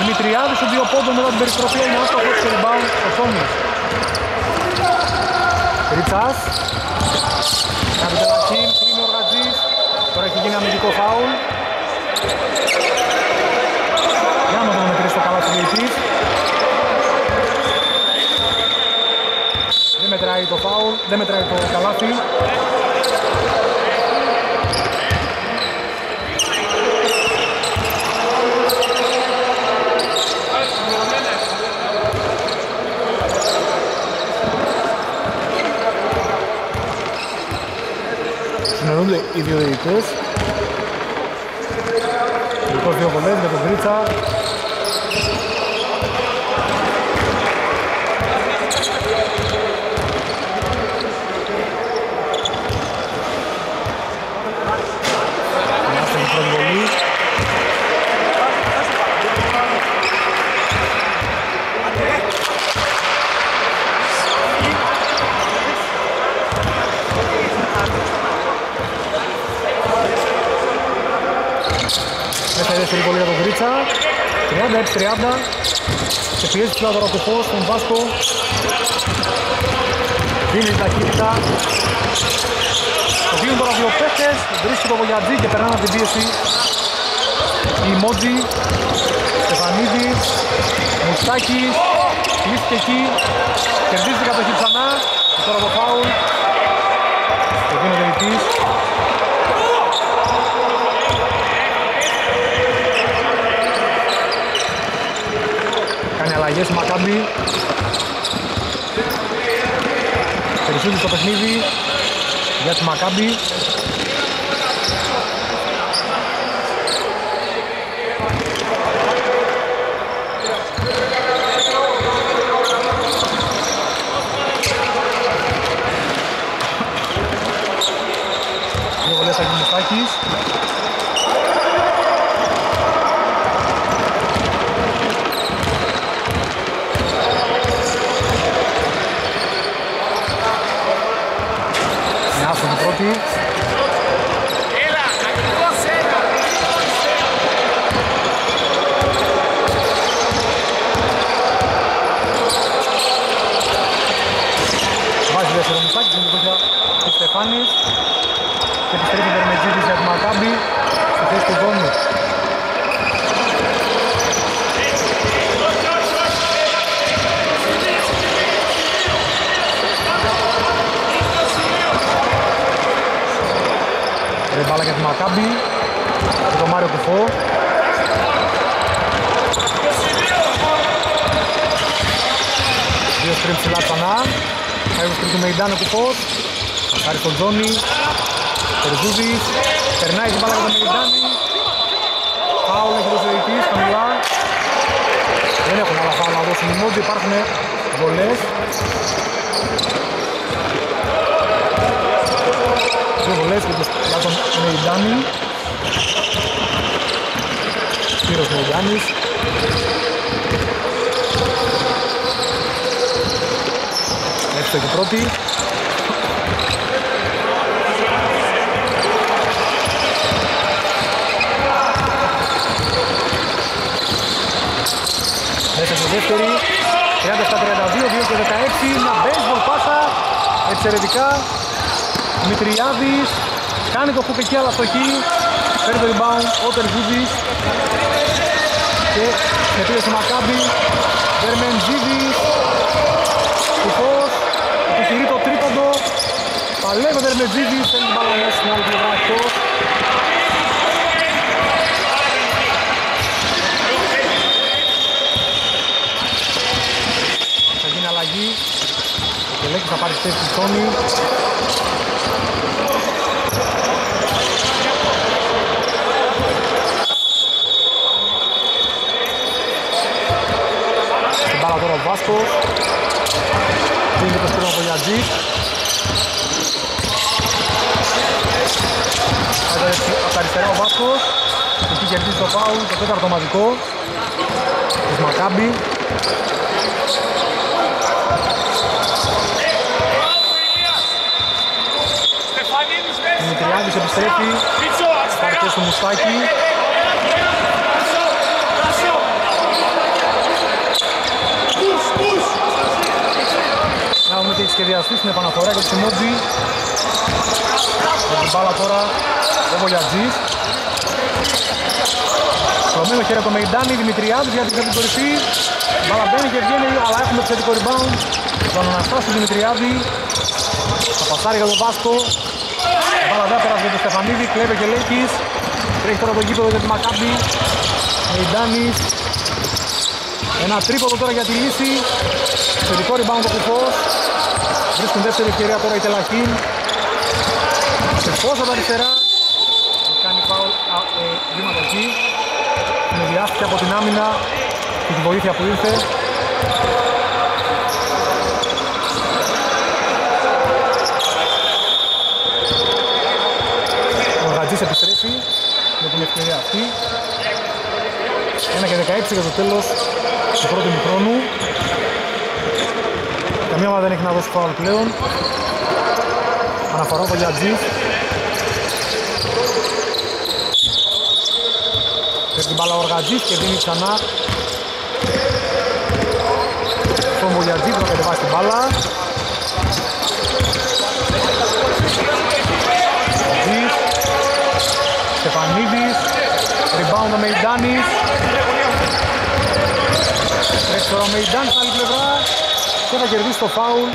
Δημητριάδης ο δύο πόντων μετά την περιστροφή. Είναι άστοχος και rebound ο Τόμις. Ριτσάς. Καπιτελακίν. Κλείνει ο Οργατζής. Τώρα έχει γίνει αμυντικό φάουλ. Για να δούμε μετρήσει το καλά του Δεν μετράει το φάουλ, δεν μετράει το καλάθι. Συνεννοούνται οι δύο διαιτητές. Λοιπόν, δύο βολές με τον Κρίτσα. Δεύτερη πολύ για τον Γκρίτσα 36-30 και πιέζει ψηλά τώρα το φως στον Βάσκο. Δίνει την ταχύτητα. Το κλείνουν τώρα δύο παίχτες βρίσκει το Βογιατζή και περνάνε την πίεση. Η Μότζη Στεφανίδης Μουστάκης κλείστηκε εκεί. Κερδίζει την κατοχή ξανά. Και τώρα το φάουλ. Και δίνεται η αλλαγές Μακάμπι Περισσούδης στο παιχνίδι. Για τη Μακάμπι Δύο βολές Αγγιμουστάκης πρώτη. Έλα, ακριβώς έλα. Βάζει δεύτερο μισάκι, στην βοήθεια του Στεφάνης και επιστρέφει ο Βερμετζίδης για τη Μακάμπη στη θέση του Δόμου. μπάλα για τη Μακάμπη και τον Μάριο Κουφό Δύο στριμ ψηλά ξανά Φάιβος τρίτου Μεϊντάνο Κουφός Χάρη στον Τζόνι. Τερζούδης Περνάει την μπάλα για τον Μεϊντάνη. Φάουλ έχει δώσει ο Ιτής χαμηλά Δεν έχουν άλλα φάουλ να δώσουν οι μόντοι Υπάρχουν βολές. Δύο βολές για τον Μεϊντάνη Σπύρος Μεϊντάνης Έξω και πρώτη. Μέσα στο δεύτερη 30 στα 32, 2 και 16 Μια baseball πάσα Εξαιρετικά. Δημητριάδης κάνει το χουπ εκεί αλλά στοχή παίρνει το rebound ο Τερζίδης και με πίεση Μακάμπη Βερμεντζίδης Κουφός επιχειρεί το τρίποντο παλεύει ο Βερμεντζίδης θέλει την μπάλα μέσα στην άλλη πλευρά εκτός θα γίνει αλλαγή. Ο Κελέκης θα πάρει θέση του Τόνι Βάσκος Δίνει το σπίρο από Γιαντζή Από τα αριστερά ο Βάσκος Εκεί κερδίζει το φάουλ, το τέταρτο μαζικό της Μακάμπη. Δημητριάδης επιστρέφει, παρκές στο Μουστάκι. Να δούμε τι έχει σχεδιαστεί στην επαναφορά για το Σιμότζι. Με την μπάλα τώρα ο Βολιατζής. Στρωμένο χέρι το Μεϊντάνι, Δημητριάδης για την κορυφή. Μπάλα μπαίνει και βγαίνει, αλλά έχουμε επιθετικό rebound. Τον Αναστάσιο Δημητριάδη. Θα πασάρει για τον Βάσκο. Μπάλα δεν πέρασε για τον Στεφανίδη, κλέβε και Λέκης. Τρέχει τώρα το γήπεδο για τη Μακάμπη. Μεϊντάνης. Ένα τρίποδο τώρα για τη λύση. Επιθετικό rebound το κουφός. Βρίσκουν δεύτερη ευκαιρία τώρα η Τελαχήν. Σε φως από τα αριστερά. Κάνει φάουλ ε, βήματα εκεί. Είναι διάστηκε από την άμυνα και τη βοήθεια που ήρθε. Ο Γατζής επιστρέφει με την ευκαιρία αυτή. 1 και 16 για το τέλος του πρώτου χρόνου. Καμία ομάδα δεν έχει να δώσει φάουλ πλέον. Αναφορά από Γιατζής. Παίρνει την μπάλα ο Αργατζής και δίνει ξανά στον Βολιατζή που θα κατεβάσει την μπάλα. Αργατζής, Στεφανίδης, rebound ο Μεϊντάνης. Τρέχει τώρα ο Μεϊντάνης στην άλλη πλευρά και θα κερδίσει το φάουλ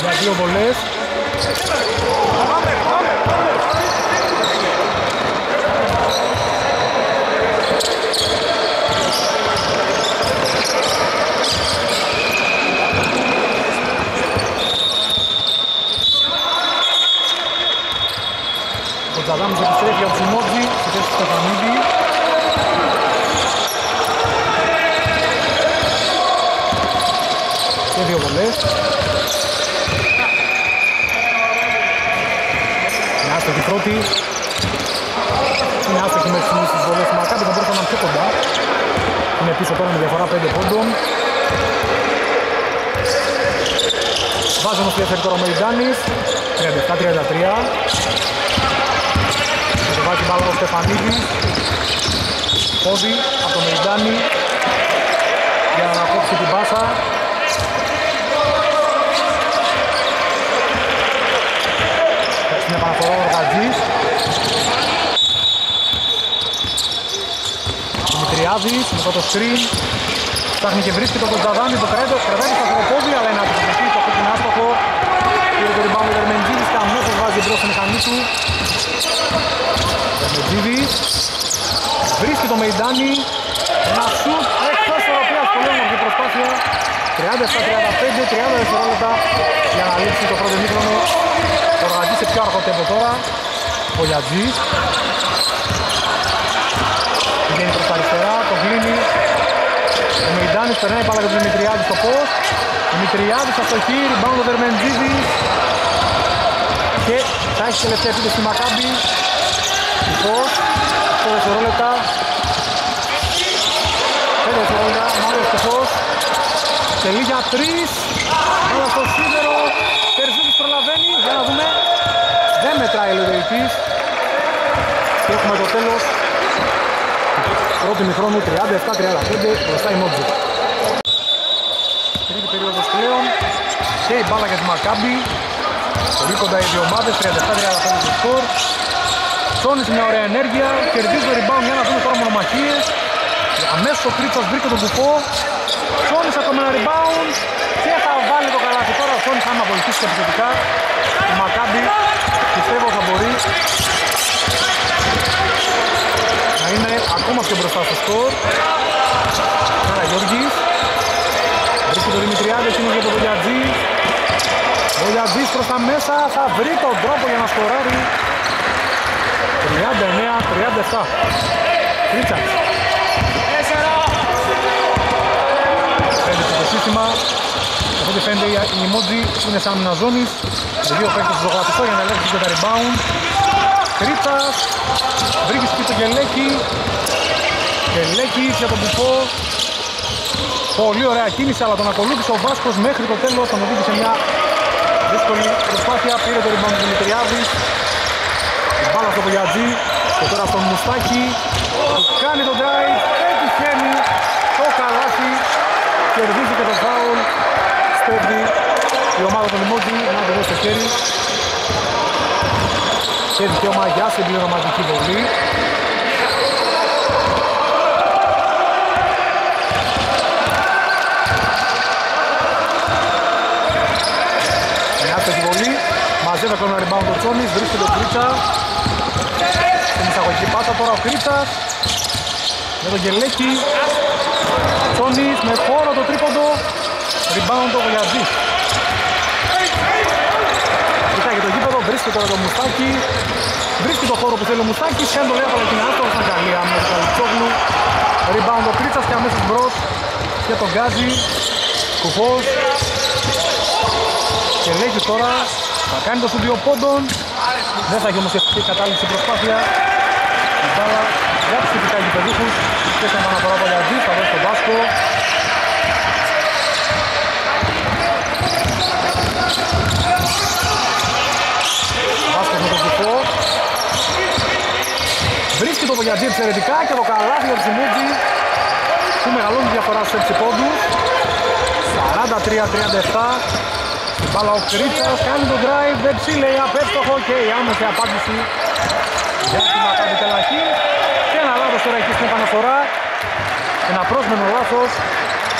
για δύο βολές. Ο Τζαδάμος επιστρέφει από Τσιμότζη στη θέση του Στεφανίδη. Και δύο βολές. Είναι άστοχη πρώτη. Είναι άστοχη με τις σημείες της βολές. Η Μακάμπη θα μπορούσε να είναι πιο κοντά. Είναι πίσω τώρα με διαφορά 5 πόντων. Βάζει όμως τη δεύτερη τώρα ο Μεϊντάνης. 37-33. Θα το βάζει μπάλα ο Στεφανίδης. Πόδι από τον Μεϊντάνη. Για να ανακόψει την πάσα. Στην επαναφορά ο Γατζής. Δημητριάδης με το screen. Ψάχνει και βρίσκει τον Κοντζαδάνη, το κρατάει, κρατάει το σταθεροπόδι, αλλά είναι αντιπροσωπή, το αυτό είναι άστοχο. Πήρε το rebound ο Δερμεντζίδης και αμέσως βάζει μπρος στη μηχανή του. Δερμεντζίδης. Βρίσκει το Μεϊντάνι. Ένα σουτ εκτός Ευρωπαίας, πολύ όμορφη προσπάθεια. 37-35, 30 δευτερόλεπτα για να λήξει το πρώτο μήχρονο. Το Ργατζής σε πιο αργό τέμπο τώρα. Ο Γιατζής. Πηγαίνει προς τα αριστερά, το κλείνει. Ο Μεϊντάνης περνάει πάλι για τον Δημητριάδη στο post. Δημητριάδης αστοχή, rebound ο Δερμεντζίδης. Και θα έχει τελευταία επίθεση στη Μακάμπη. Λοιπόν, 8 δευτερόλεπτα. 5 δευτερόλεπτα, Μάριος Κεφός. Τελεί για 3. Όλα στο σίδερο. Τερζούκης προλαβαίνει. Για να δούμε. Δεν μετράει ο Λεδεϊκής. Και έχουμε το τέλος. Πρώτη μηχρόνου 37-35 μπροστά η Μότζο. Τρίτη περίοδος πλέον. Και η μπάλα για τη Μακάμπη. Πολύ κοντά οι δύο ομάδες. 37-35 το σκορ. Σόνης μια ωραία ενέργεια. Κερδίζει το rebound για να δούμε τώρα μονομαχίες. Αμέσως ο Κρίτσας βρήκε τον κουφό. Σόνης ακόμα ένα rebound. Και θα βάλει το καλάθι τώρα. Ο Σόνης άμα βοηθήσει και επιθετικά. Η Μακάμπη πιστεύω θα μπορεί να είναι ακόμα πιο μπροστά στο σκορ. Άρα Γιώργης. Βρίσκει το Δημητριάδης, είναι για τον Βολιατζή. Βολιατζής προς τα μέσα, θα βρει τον τρόπο για να σκοράρει. 39-37. Κρίτσας. Πέντε το σύστημα. Από ό,τι φαίνεται η Μότζη είναι σαν άμυνα ζώνης. Με δύο παίκτες στο ζωγραφιστό για να ελέγχουν και τα rebound. Κρίτσας, βρίσκεις το Γελέκη. Γελέκη για τον Μπουφό. Πολύ ωραία κίνηση, αλλά τον ακολούθησε ο Βάσκος μέχρι το τέλος. Τον οδήγησε μια δύσκολη προσπάθεια. Πήρε το rebound του Δημητριάδης. Η μπάλα στο Πογιατζή. Και τώρα στον Μουστάκη. Που κάνει το drive. Πετυχαίνει το καλάθι. Κερδίζει και το foul. Στέβει η ομάδα του Λιμόντζη. Να το δώσει στο χέρι. Και δικαίωμα για συμπληρωματική βολή. μαζεύει ακόμα rebound ο Τσόνης, βρίσκει τον Κρίτσα στην εισαγωγική πάσα τώρα ο Κρίτσας με τον Γελέκη Τσόνης με χώρο το τρίποντο. Rebound ο Γουλιατζής Κοιτάει το γήπεδο, βρίσκει τώρα το Μουστάκι. Βρίσκει το χώρο που θέλει ο Μουστάκης κάνει το λέει από την άστο σαν καλή με τον Καλυτσόγλου rebound ο Κρίτσας και αμέσως μπρος και τον Γκάζι. Κουφός. Και λέγει τώρα θα κάνει το δύο πόντων. Δεν θα έχει όμως ευτυχή κατάληξη προσπάθεια. Η μπάλα για τους ειδικά γηπεδούχους. Και σε αναφορά από Λιαντζή, θα δώσει τον Βάσκο. Βάσκος με τον Κουφό. Βρίσκει το Βογιατζή εξαιρετικά και το καλάθι για το Σιμούτζι που μεγαλώνει διαφορά στους 6 πόντους. 43-37 Μπάλα ο Κρίτσας κάνει το drive, δεν λέει απέστοχο και η άμεση απάντηση για τη Μακάβη Τελαχή. Και ένα λάθος τώρα εκεί στην επαναφορά. Ένα πρόσμενο λάθος.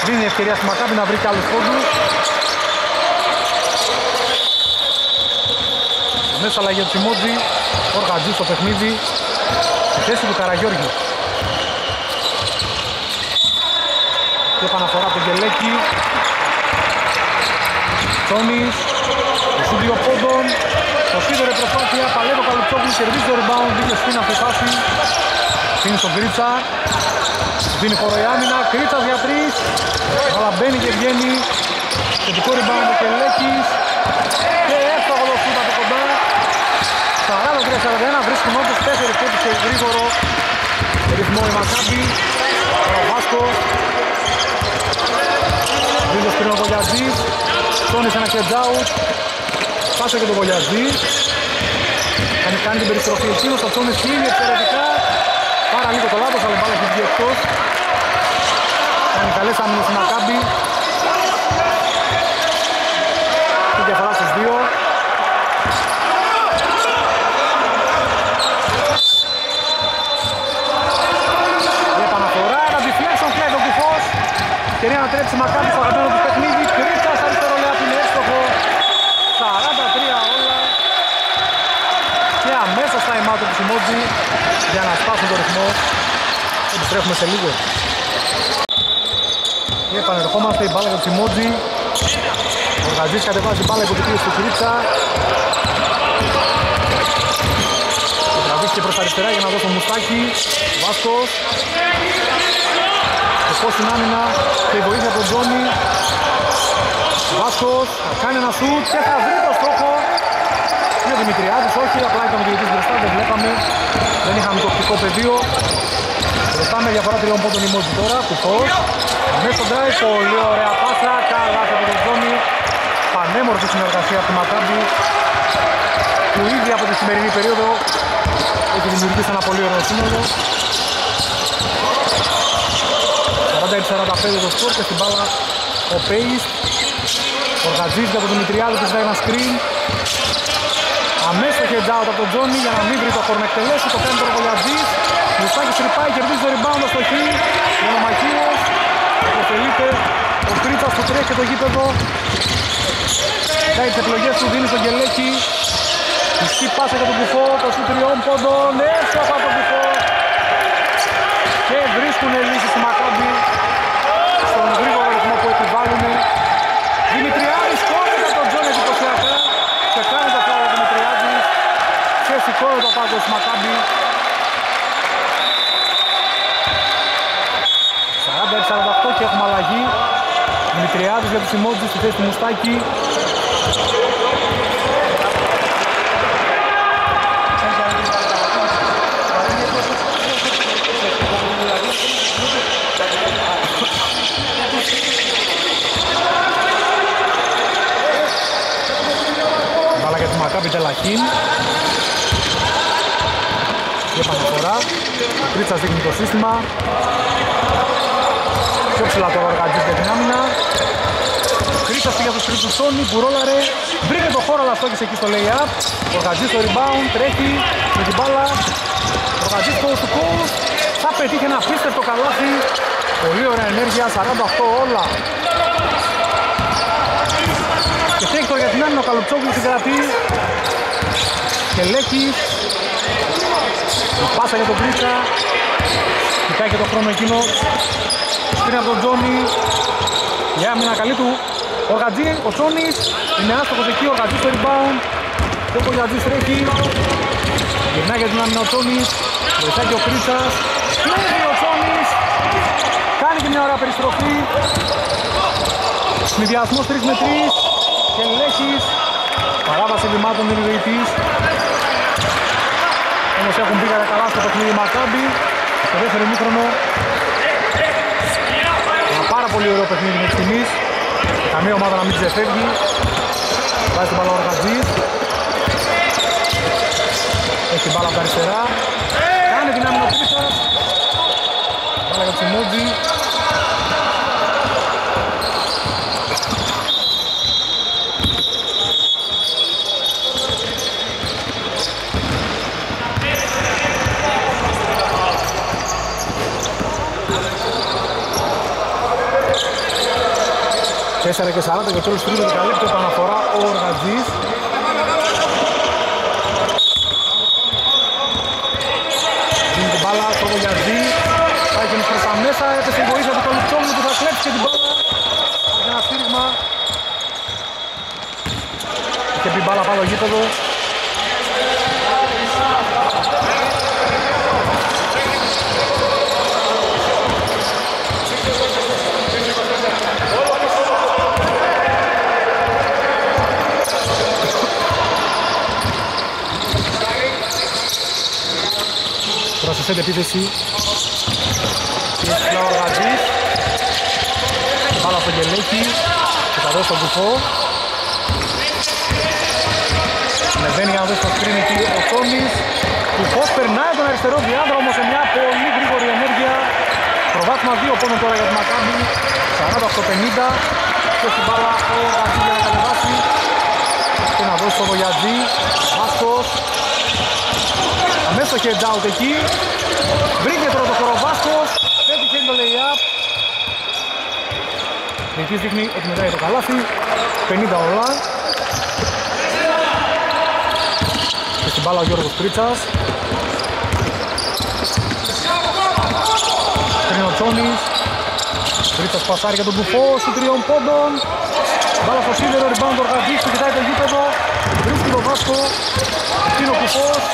Δίνει ευκαιρία στη Μακάβη να βρει και άλλους πόντους. Μέσα αλλαγή του Τιμότζη, ο Οργατζής στο παιχνίδι, στη θέση του Καραγιώργη. Και επαναφορά από τον Γελέκη, Τσόνης, το σου δύο πόντων, το σίδερε προσπάθεια, παλεύει ο Καλουτσόπουλος, κερδίζει το rebound, δίνει στην αυτή φάση, είναι στον Κρίτσα, δίνει χώρο η άμυνα, Κρίτσας για τρεις, αλλά μπαίνει και βγαίνει, θετικό rebound ο Κελέκης, και εύστοχο το σούτ από κοντά, 43-41, βρίσκουν όντως 4 πόντους σε γρήγορο ρυθμό η Μακάμπη, ο Βάσκος, Δίδος πριν ο Κολιατζής, Τόνισε ένα catch out. Πάσε και τον Βολιαζή. Κάνει, κάνει την περιστροφή εκείνος, ο Τσόνης κλείνει εξαιρετικά. Πάρα λίγο το λάθος, αλλά μπάλα έχει βγει εκτός. Κάνει καλές άμυνες στην Ακάμπη. Και διαφορά στους δύο. Η επαναφορά, ένα deflection πλέον τον κουφός. Ευκαιρία να τρέψει Μακάμπη στο αγαπημένο του παιχνίδι. Κρίτας αριστερό λέει είναι εύστοχο. 43 όλα. Και αμέσως time out του Σιμότζη για να σπάσουν το ρυθμό. Επιστρέφουμε σε λίγο. Και επανερχόμαστε η μπάλα για τον Σιμότζη. Ο Γαζής κατεβάζει μπάλα υπό την πίεση του Κρίτσα. Τραβήθηκε προς τα αριστερά για να δώσει το μουστάκι. Βάσκος. Το στην άμυνα και η βοήθεια από τον Τζόνι. Βάσκος θα κάνει ένα σουτ και θα βρει το στόχο. Είναι ο Δημητριάδης, όχι, απλά ήταν ο διαιτητής μπροστά, δεν βλέπαμε. Δεν είχαμε το οπτικό πεδίο. Ρωτάμε διαφορά τριών πόντων η Μότζη τώρα, κουφός. Μέσα στο drive, πολύ ωραία πάσα, καλά από τον Τζόνι. Πανέμορφη συνεργασία από τη Μακάμπη που ήδη από τη σημερινή περίοδο έχει δημιουργήσει ένα πολύ ωραίο σύνολο. 46-45 το σκορ και στην μπάλα ο Πέις ο Γατζής για τον Δημητριάδη που ζητάει ένα screen αμέσως head out από τον Τζόνι για να μην βρει το χώρο να εκτελέσει. Το κάνει τον Γολιατζής Μουστάκης ρηπάει, κερδίζει το rebound στο χ ο Νομακίος αποτελείται ο Κρίτσας που τρέχει το γήπεδο. Κάνει τις επιλογές του, δίνει στον Γελέκη Ισχύει πάσα για τον Κουφό, το σου τριών πόντων, εύστοχα από τον Κουφό και βρίσκουν λύσεις στη Μακάμπη της Μακάμπη. 46-48 και έχουμε αλλαγή. Δημητριάδης για τους Σιμότζους στη θέση του Μουστάκη. Μπαλά. Κρίτσας δείχνει το σύστημα. Πιο ψηλά το Οργαντζής για την άμυνα. Κρίτσας πήγε από το του Σόνι που ρόλαρε. Βρήκε το χώρο αλλά στόχισε εκεί στο lay-up. Ο Οργαντζής στο rebound, τρέχει με την μπάλα. Ο Οργαντζής στο του coast. Θα πετύχει ένα απίστευτο καλάθι. Πολύ ωραία ενέργεια, 48 όλα. Και Τέκτορ για την άμυνα ο Καλουτσόγλου συγκρατεί. Και Λέκης. Η πάσα για τον Κρίτσα. Κοιτάει και το χρόνο εκείνο. Σκρίνει από τον Τζόνι. Η άμυνα καλή του. Ο Γατζή, ο Τσόνης. Είναι άστοχος εκεί, ο Γατζής στο rebound. Και ο Γατζής τρέχει. Γυρνάει για την άμυνα ο Τσόνης. Βοηθάει και ο Κρίτσας. Κλέβει ο Τσόνης. Κάνει και μια ωραία περιστροφή. Συνδυασμός 3 με 3 και Λέχης. Παράβαση λιμάτων είναι διοητής. Όμως έχουν μπει καλά στο παιχνίδι Μακάμπι. Στο δεύτερο μήχρονο. Ένα πάρα πολύ ωραίο παιχνίδι μέχρι στιγμής. Καμία ομάδα να μην ξεφεύγει. Βάζει την μπάλα ο Ροκατζής. Έχει την μπάλα από τα αριστερά. Κάνει την άμυνα ο Κρίσας. Μπάλα για Τσιμότζι. Τέσσερα και 40 και τέλος του τρίτου καλύπτει επαναφορά ο Οργατζής. Δίνει την μπάλα στο Βογιατζή. Πάει και προς τα μέσα, έπεσε η βοήθεια του Καλουτσόγλου που θα κλέψει και την μπάλα. Έχει ένα στήριγμα. Είχε μπει μπάλα πάνω γήπεδο. σε σέντ επίθεση. Είναι ο Γατζής Πάλα στο Γελέκη και θα δώσει τον Κουφό Ανεβαίνει να δώσει το σκριν εκεί ο Τόνης Κουφός περνάει τον αριστερό διάδρομο σε μια πολύ γρήγορη ενέργεια. Προβάθμα 2 πόνο τώρα για τη Μακάμπη 40 στο 50 και στην μπάλα ο Γατζής για να κατεβάσει και να δώσει το Βογιατζή Βάσκος αμέσως head out εκεί. Βρήκε τώρα το χώρο Βάσκος. Δεν τυχαίνει το lay-up. Διετής δείχνει ότι μετράει το καλάθι. 50 όλα. Και στην μπάλα ο Γιώργος Πρίτσας. Τρίνο Τσόνης Πρίτσας πασάρει για τον Κουφό σου τριών πόντων. Μπάλα στο σίδερο, rebound ο Οργαντής που κοιτάει το γήπεδο. Βρίσκει τον Βάσκο. Είναι ο Κουφός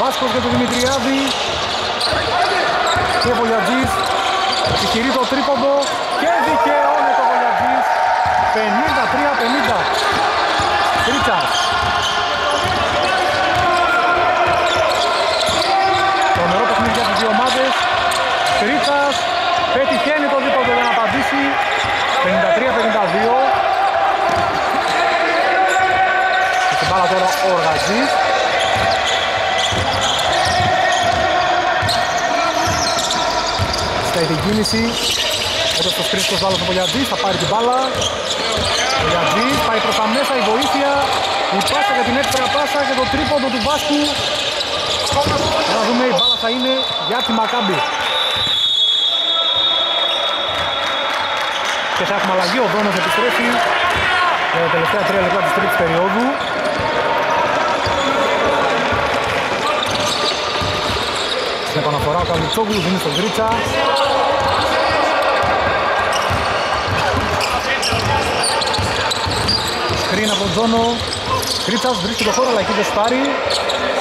Βάσκος για τον Δημητριάδη. Και Βολιατζής. Επιχειρεί το τρίποντο. Και δικαιώνει το Βολιατζής. 53-50 Τρίτσας Το νερό παιχνίδι για τις δύο ομάδες. Τρίτσας πετυχαίνει το δίποντο για να απαντήσει. 53-52 και στην μπάλα τώρα ο Οργαζής Φταίει την κίνηση. Έτος το Χρήστος βάλω στο Πολιατζής, θα πάρει την μπάλα. Πολιατζής, πάει προς τα μέσα η βοήθεια. Η πάσα για την έξτρα πάσα και το τρίποντο του Βάσκου. Να δούμε η μπάλα θα είναι για τη Μακάμπη. Και θα έχουμε αλλαγή, ο Δόνος επιστρέφει. Για τα τελευταία τρία λεπτά της τρίτης περίοδου. Στην επαναφορά ο Καλουτσόγλου δίνει στον Γκρίτσα. Σκριν από τον Τζόνο. Γκρίτσας βρίσκει το χώρο αλλά εκεί δεν σπάρει.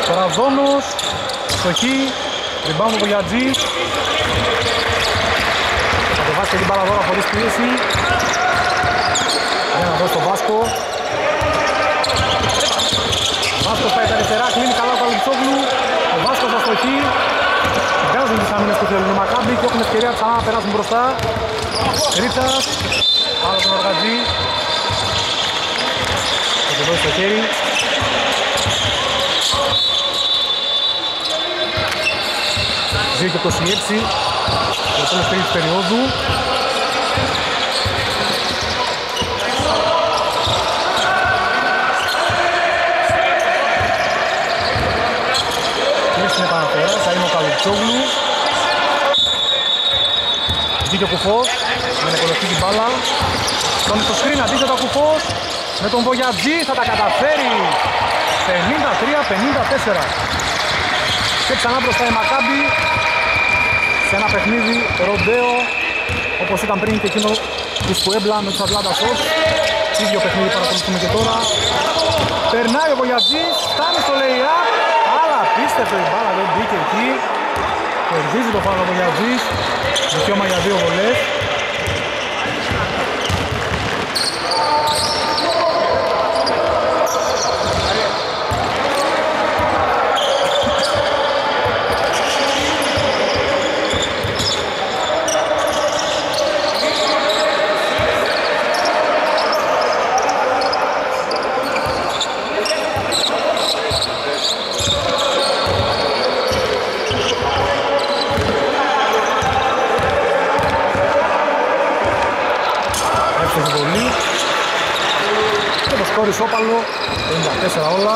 Τώρα Δόνος. Στοχή. Rebound ο Γιατζή. Θα το βάσει και την μπάλα δώρα χωρίς πίεση. Για να δώσει τον Βάσκο. Βάσκος πάει τα αριστερά, κλείνει καλά ο Καλουτσόγλου. Ο Βάσκος αστοχή. Βγάζουν τις άμυνες που θέλουν οι Μακάμπι και έχουν ευκαιρία ξανά να περάσουν μπροστά. Ρίτσας, άλλο τον Οργατζή. Θα το δώσει στο χέρι. Δύο και 26 το τέλος τρίτης περίοδου. Στην επαναφορά θα είναι ο Καλουτσόγλου Βγήκε ο Κουφός με κολοστή την μπάλα. Τον στο σκριν αντίθετα ο Κουφός με τον Βογιατζή θα τα καταφέρει. 53-54 και ξανά μπροστά η Μακάμπη σε ένα παιχνίδι ροντέο όπως ήταν πριν και εκείνο του Σκουέμπλα με τους Ατλάντας Σος ίδιο παιχνίδι παρακολουθούμε και τώρα. Περνάει ο Βογιατζής φτάνει στο Λεϊά αλλά απίστευτο η μπάλα δεν μπήκε εκεί. Κερδίζει το φάλο ο Βογιατζής. Δικαίωμα για δύο βολές ισόπαλο. 54 όλα.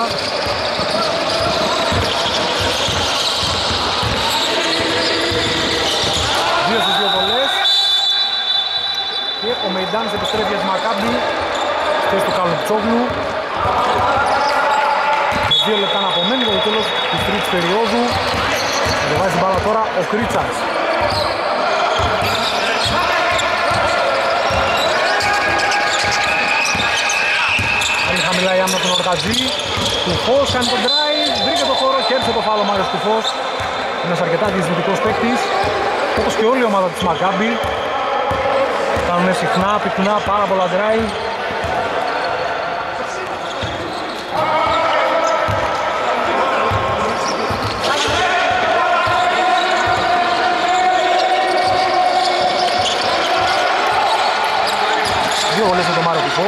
Δύο στις δύο βολές. Και ο Μεϊντάνης επιστρέφει για τη Μακάμπη. Θέση του Καλουτσόγλου δύο λεπτά να απομένει για το τέλος της τρίτης περίοδου. Βάζει την μπάλα τώρα ο Κρίτσας χαμηλά η άμυνα τον Ορκατζή. Κουφός κάνει τον drive, βρήκε το χώρο, κέρδισε το φάλο Μάριος Κουφός. Ένας αρκετά διεισδυτικός παίκτης, όπως και όλη η ομάδα της Μακάμπη. Κάνουν συχνά, πυκνά, πάρα πολλά drive. Δύο βολές με τον Μάριο Κουφό.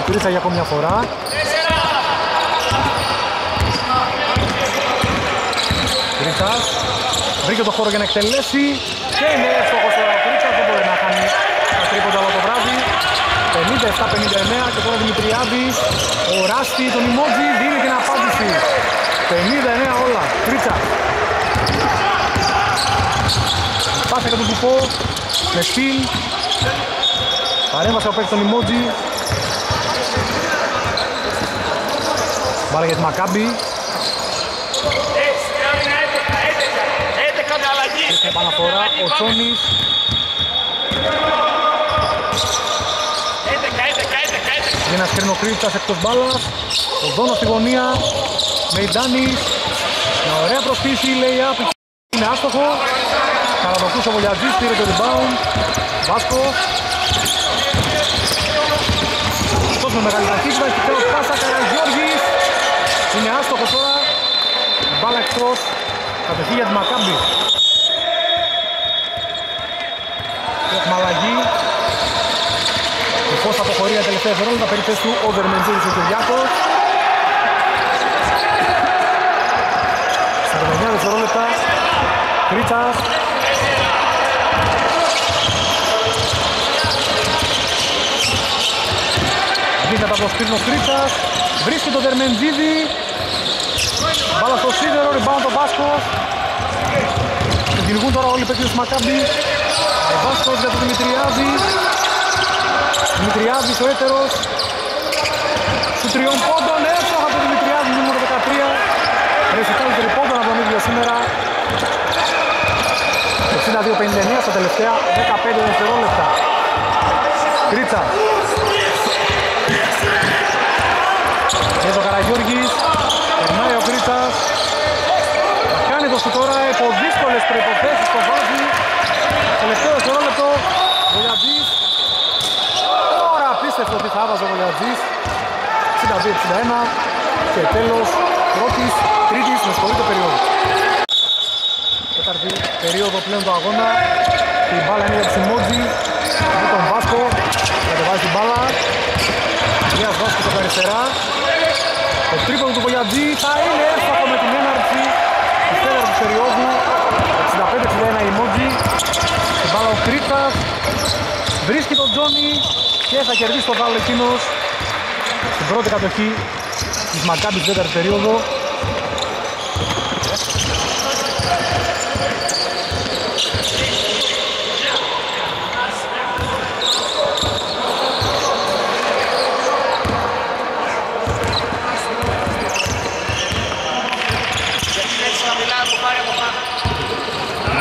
Στα χέρια του Κρίτσα για ακόμη μια φορά Κρίτσας Βρήκε το χώρο για να εκτελέσει και είναι εύστοχος ο Κρίτσας, δεν μπορεί να κάνει τα τρίποντα όλο το βράδυ. 57-59 και τώρα Δημητριάδης, ο Ράστη, τον Ιμότζι, δίνει την απάντηση. 59 όλα, Κρίτσα. Πάσα για τον Κουπό, με στυλ. Παρέμβασε ο παίκτης τον Ιμότζι. Μπάλα για τη Μακάμπη. Έχεις επαναφορά ο Τσόνης. Για ένα σκρίνο Κρίστας εκτός μπάλας. Ο Δόνος στη γωνία. Μεϊντάνης. Μια ωραία προσφύση λέει από είναι άστοχο. Καραδοκούς ο Βολιατζής πήρε το rebound. Βάσκο. Αυτός με μεγάλη ταχύτητα. Έχει τέλος πάσα Καραγιώργης. Είναι άστοχος τώρα. Μπάλα εκτός. Κατευθεί για τη Μακάμπη. Έχουμε αλλαγή. Ο Φως αποχωρεί για τελευταία δευτερόλεπτα. Περιθέσει του ο Δερμεντζίδης ο Κυριάκος. 49 δευτερόλεπτα. Κρίτσας. Αντίθετα από σπίτι ο Κρίτσας. Βρίσκει τον Δερμεντζίδη. Μπάλα στο σίδερο, rebound ο Βάσκος. Κυνηγούν τώρα όλοι οι παίκτες του Μακάμπη. Ο Βάσκος για τον Δημητριάδη. Δημητριάδης ο έτερος. Σου τριών πόντων εύστοχα τον Δημητριάδη νούμερο 13. Ρεσιτάλ τριπώντων από τον ίδιο σήμερα. 62-59 στα τελευταία 15 δευτερόλεπτα. Κρίτσα. Και το Καραγιώργης. Περνάει ο Κρίτσας. Θα κάνει το σου τώρα υπό δύσκολες προϋποθέσεις το βάζει. Τελευταίο δευτερόλεπτο. Βολιατζής. Τώρα απίστευτο τι θα έβαζε ο Βολιατζής. 62-61. Και τέλος πρώτης, τρίτης, με σχολείο περίοδο. Τέταρτη περίοδο πλέον του αγώνα. Η μπάλα είναι για τη Σιμότζη. Με τον Βάσκο. Κατεβάζει την μπάλα. Γείας Βάσκος από αριστερά. Το τρίποντο του Βολιατζή θα είναι εύστοχο με την έναρξη της τέταρτης περίοδου. 65-61 η Μότζη. Την μπάλα ο Κρίτας. Βρίσκει τον Τζόνι και θα κερδίσει το βάλο εκείνος στην πρώτη κατοχή της Μακάμπης τέταρτη περίοδο.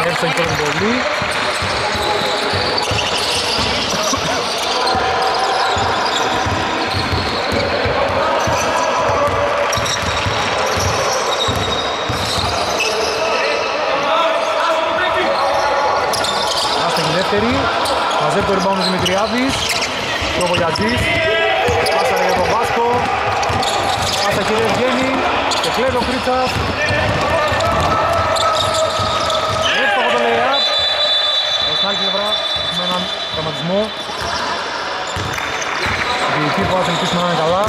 Έρθει η πρώτη βολή. Άστε η δεύτερη. Μαζεύει το rebound ο Δημητριάδης. Και ο Βολιατζής. Πάσα για τον Βάσκο. Πάσα κύριε Ευγένη. Και κλέβει ο Κρίτσας. Εύστοχο το lay-up. Από στην άλλη πλευρά έχουμε έναν τραυματισμό. Διοικητή που θα ελπίσουμε να είναι καλά.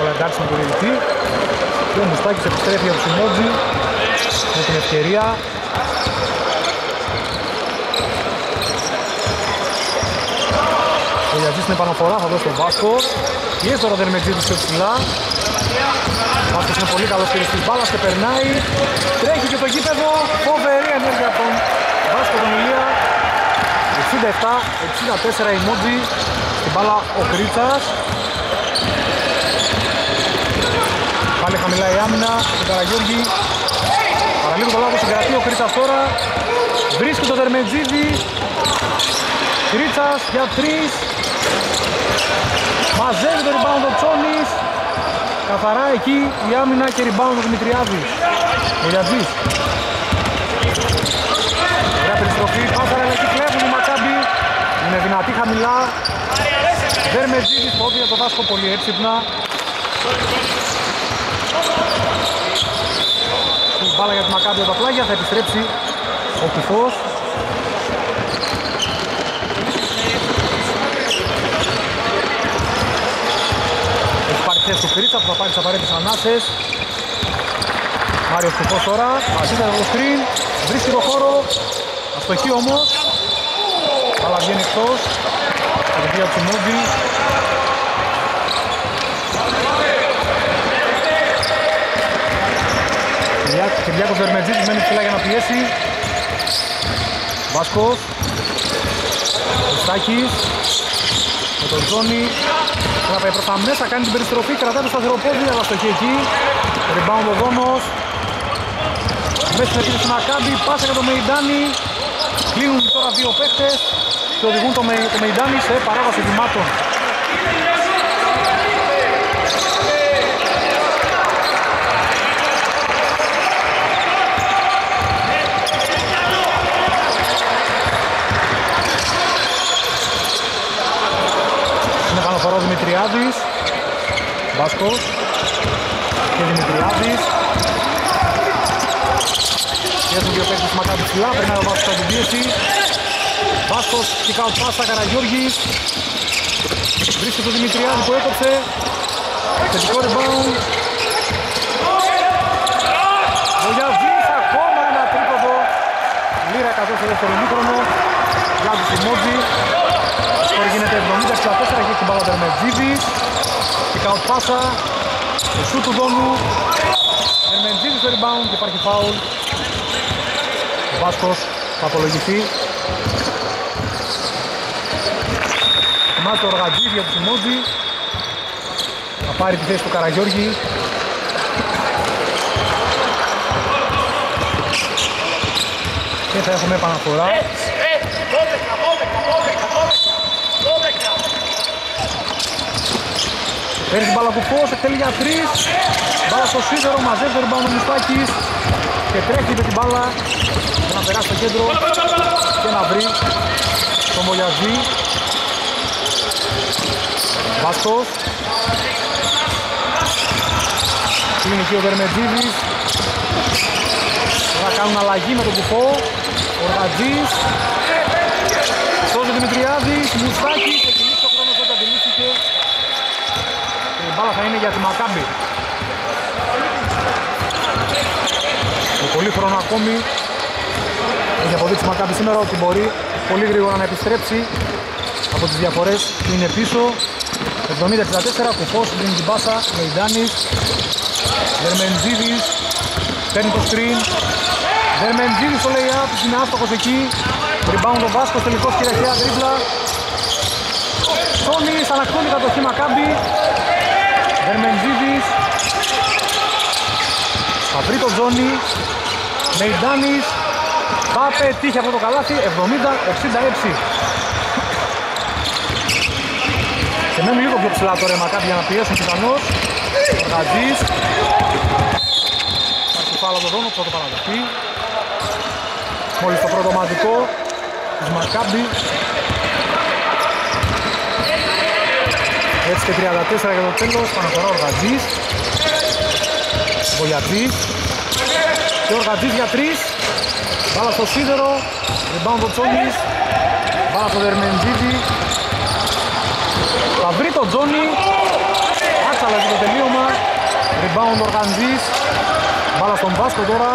Όλα εντάξει με τον διοικητή. Και ο Μουστάκης επιστρέφει από την Μότζη με την ευκαιρία. Ο Γιατζής στην επαναφορά θα δώσει τον Βάσκο. Πιέζει τώρα Δερμετζίδης πιο ψηλά. Ο Βάσκος είναι πολύ καλός χειριστής της μπάλας και περνάει. Τρέχει και το γήπεδο. Φοβερή ενέργεια από τον Βάσκο τον Ηλία. 67-64 η Μότζη. Στην μπάλα ο Κρίτσας. Πάλι χαμηλά η άμυνα, τον Καραγιώργη. Παραλίγο το λάθος συγκρατεί ο Κρίτσας τώρα. Βρίσκει το Δερμετζίδη. Κρίτσας για τρεις. Μαζεύει το rebound ο Τσόνης. Καθαρά εκεί η άμυνα και rebound ο Δημητριάδης. Ο Γιατζής. Ωραία περιστροφή, πάσαρα αλλά εκεί κλέβουν οι Μακάμπι. Είναι δυνατή χαμηλά. Δερμετζίδης, πόδια το Βάσκο πολύ έξυπνα. Η μπάλα για τη Μακάμπη από τα πλάγια θα επιστρέψει ο Κουφός. Έχει πάρει θέση του Κρίτσα που θα πάρει τις απαραίτητες ανάσες. Μάριος Κουφός τώρα, ασύστα το screen, βρίσκει το χώρο, αστοχή όμως. Αλλά βγαίνει εκτός, κατευθεία του Σιμόντζη. Κυριάκος Δερμετζίτης μένει ψηλά για να πιέσει. Βάσκος. Στάκης. Με τον Τζόνι. Θα πάει προς τα μέσα, κάνει την περιστροφή, κρατάει το σταθεροπόδι, αλλά στο εκεί. Rebound ο Δόνος. Μέσα στην επίθεση Μακάμπη, πάσα για το Μεϊντάνι. Κλείνουν τώρα δύο παίχτες και οδηγούν το, Μεϊντάνι σε παράβαση δημάτων. Δημητριάδης Βάσκος και Δημητριάδης. Και έχουν δύο παίκτες μακάτι ψηλά, πρέπει να Βάσκος από την πίεση. Βάσκος, kick out πάσα, Καραγιώργης βρίσκεται το Δημητριάδη που έκοψε. Θετικό rebound. Βολιαζής ακόμα ένα τρίποδο. Λίρα 100 στο δεύτερο μήχρονο για τους Σιμότζι Τώρα γίνεται 70-64, έχει την μπάλα Δερμετζίδης και out πάσα. Το σου του Δόνου. Δερμετζίδης στο rebound και υπάρχει foul ο Βάσκος θα απολογηθεί. Ετοιμάζει το Οργατζής για το Σιμότζι θα πάρει τη θέση του Καραγιώργη. Και θα έχουμε επαναφορά Παίρνει την μπάλα κουφός, εκτελεί για τρεις. Μπάλα στο σίδερο, μαζεύει το ριμπάνω Μουστάκης και τρέχει με την μπάλα για να περάσει στο κέντρο και να βρει τον Μολιαζή. Βάσκος. Είναι εκεί ο Βερμετζίδης. Θα κάνουν αλλαγή με τον κουφό. Ο Ργατζής. Σώζει Δημητριάδης, Μουστάκης, μπάλα θα είναι για τη Μακάμπη. Με πολύ χρόνο ακόμη έχει αποδείξει Μακάμπη σήμερα ότι μπορεί πολύ γρήγορα να επιστρέψει από τις διαφορές που είναι πίσω. 70-64, Κουφός δίνει την πάσα, Μεϊντάνης Δερμεντζίδης παίρνει το screen. Δερμεντζίδης το lay-up, είναι άστοχος εκεί. Rebound ο Βάσκος, τελικός κυριαρχία τρίπλα. Σόνις, ανακτώνει κατοχή Μακάμπη Ερμεντζίδης θα βρει τον Τζόνι. Μεϊντάνης. Θα πετύχει αυτό το καλάθι 70-66 και μένει λίγο πιο ψηλά τώρα Μακάμπη για να πιέσουν πιθανώς. Ο Γατζής Υπάρχει φάλα το δόνο, πρώτο παραδοχή. Μόλις το πρώτο μαντικό της Μακάμπης Έτσι και 34 για το τέλος, παναφορά ο Οργατζής. Βολιατζής. Και ο Οργατζής για 3. Μπάλα στο σίδερο. Rebound ο Τσόνης. Μπάλα στο Δερμεντζίδη. Θα βρει τον Τζόνι. Άξαλα το τελείωμα. Rebound ο Οργαντζής. Μπάλα στον Βάσκο τώρα.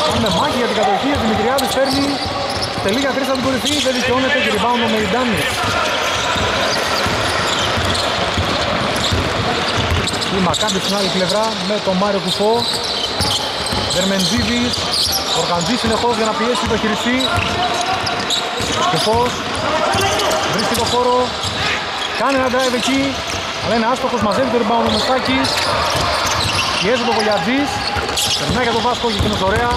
Κάνουμε μάχη για την κατοχή. Ο Δημητριάδης παίρνει. Τελεί για 3 από την κορυφή. Δεν δικαιώνεται και rebound ο Μεϊντάνης. Η Μακάμπη στην άλλη πλευρά με τον Μάριο Κουφό. Δερμεντζίδης. Οργανζής συνεχώς για να πιέσει το χειριστή. Κουφός. Βρίσκει το χώρο. Κάνει ένα drive εκεί. Αλλά είναι άστοχος. Μαζεύει το rebound ο Μουστάκης. Πιέζει το Βολιατζής. Περνάει για τον Βάσκο και είναι ωραία.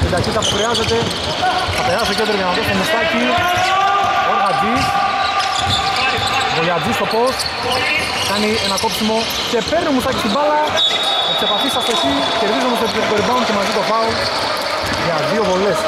Την ταχύτητα που χρειάζεται. Θα περάσει κέντρο για να δώσει το Μουστάκης. Οργαντζής. Βολιατζής στο post κάνει ένα κόψιμο και παίρνει ο Μουστάκης την μπάλα. Εξεπαθεί στα στοχή, κερδίζει όμως το rebound και μαζί το φάουλ για δύο βολές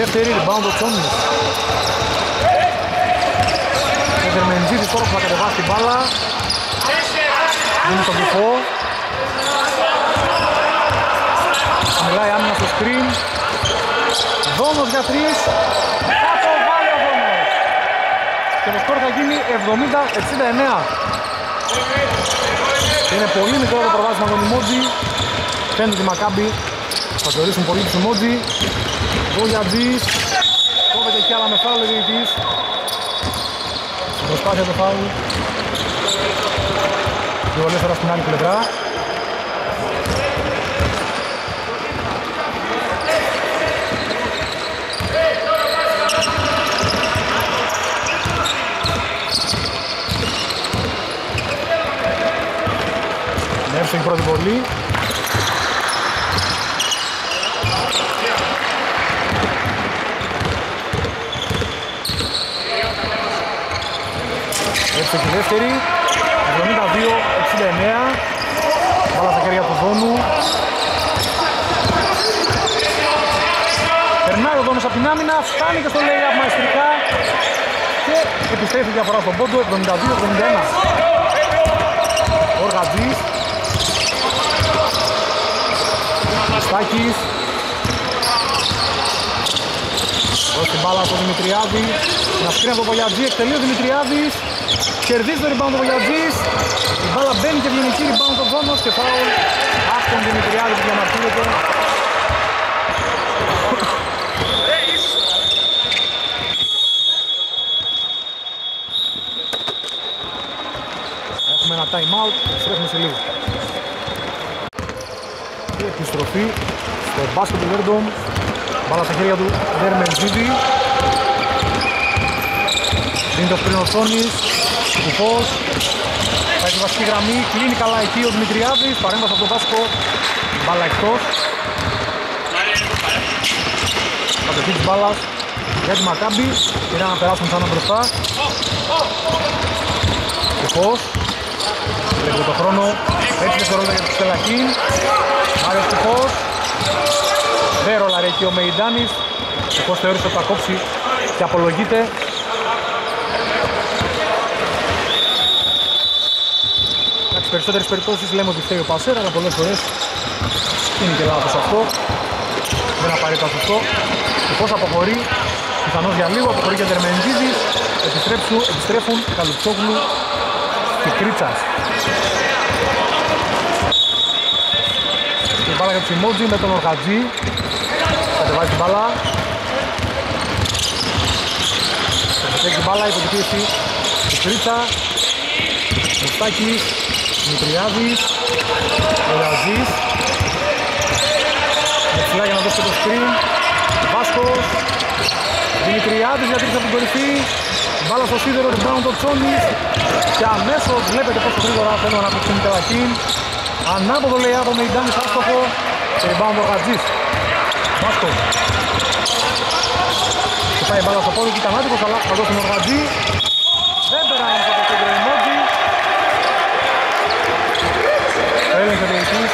δεύτερη, rebound ο Τσόνης. Ο Δερμεντζίδης τώρα που θα κατεβάσει την μπάλα. Δίνει στον Κουφό. Μιλάει άμυνα στο screen. Δόμος για τρεις. Θα το βάλει ο Δόμος. Και το σκορ θα γίνει 70-69. Είναι πολύ μικρό το προβάσμα των Ιμότζι. Φαίνεται τη Μακάμπη. Θα θεωρήσουν πολύ τους Ιμότζι. Βογιατζής. Κόβεται κι άλλα με φάουλ ο διαιτητής. Προσπάθεια το φάουλ. Δύο ελεύθερα στην άλλη πλευρά. Έρθει η πρώτη βολή. Έρθει και η δεύτερη. 72-69. Βάλα στα χέρια του Δόνου. Περνάει ο Δόνος από την άμυνα, φτάνει και στο lay-up μαεστρικά και επιστρέφει διαφορά στον πόντο 72-71. Ο Οργατζής Στάκης Δώσει την μπάλα στον Δημητριάδη Να σκρίνει από τον Βογιατζή, εκτελεί ο Δημητριάδης Κερδίζει το rebound ο Βογιατζής Η μπάλα μπαίνει και βγαίνει εκεί, rebound ο Δόνος και φάουλ. Από τον Δημητριάδη που διαμαρτύρεται. Έχουμε ένα time out, επιστρέφουμε σε λίγο. Και επιστροφή στο μπάσκετ του Βέρντομ μπάλα στα χέρια του Δερμεντζίδη δίνει το πριν ο Θόνης Κουφός πάει στη βασική γραμμή. Κλείνει καλά εκεί ο Δημητριάδης. Παρέμβαση από τον Βάσκο. Μπάλα εκτός. Κατοχή της μπάλας. Για τη Μακάμπη. Και να περάσουν σαν μπροστά. Κουφός Βλέπετε το χρόνο. 6 δευτερόλεπτα για το Στελακίν Μάριος Κουφός Δεν ρολαρεί εκεί ο Μεϊντάνης. Κουφός θεώρησε ότι θα κόψει και απολογείται περισσότερες περιπτώσεις. Λέμε ότι φταίει ο Πασέρα αλλά πολλές φορές είναι και λάθος αυτό. Δεν απαραίτητα σωστό Κουφός αποχωρεί πιθανώς για λίγο αποχωρεί και Δερμεντζίδης επιστρέφουν, επιστρέφουν Καλουτσόγλου και Κρίτσας. Την μπάλα για τους Ιμότζι με τον Ορχατζή. Κατεβάζει την μπάλα. Κατεβάζει την μπάλα υπό την πίεση του Κρίτσας. Μουστάκης Δημητριάδης Ολαζής Μετσιλά για να δώσει το screen. Βάσκος. Δημητριάδης για από την κορυφή. Μπάλα στο σίδερο, rebound το Τσόνης και αμέσως βλέπετε πόσο γρήγορα θέλω να αποκτήνει τελακίν Ανάποδο λέει άτομο η Ντάνης άστοχο και rebound ο Χατζής. Βάσκος. Και πάει μπάλα στο πόδι του ήταν άτυχος αλλά θα δώσει τον Χατζή Δεν περάει από το κέντρο Μότζι Έλεγχε ο διαιτής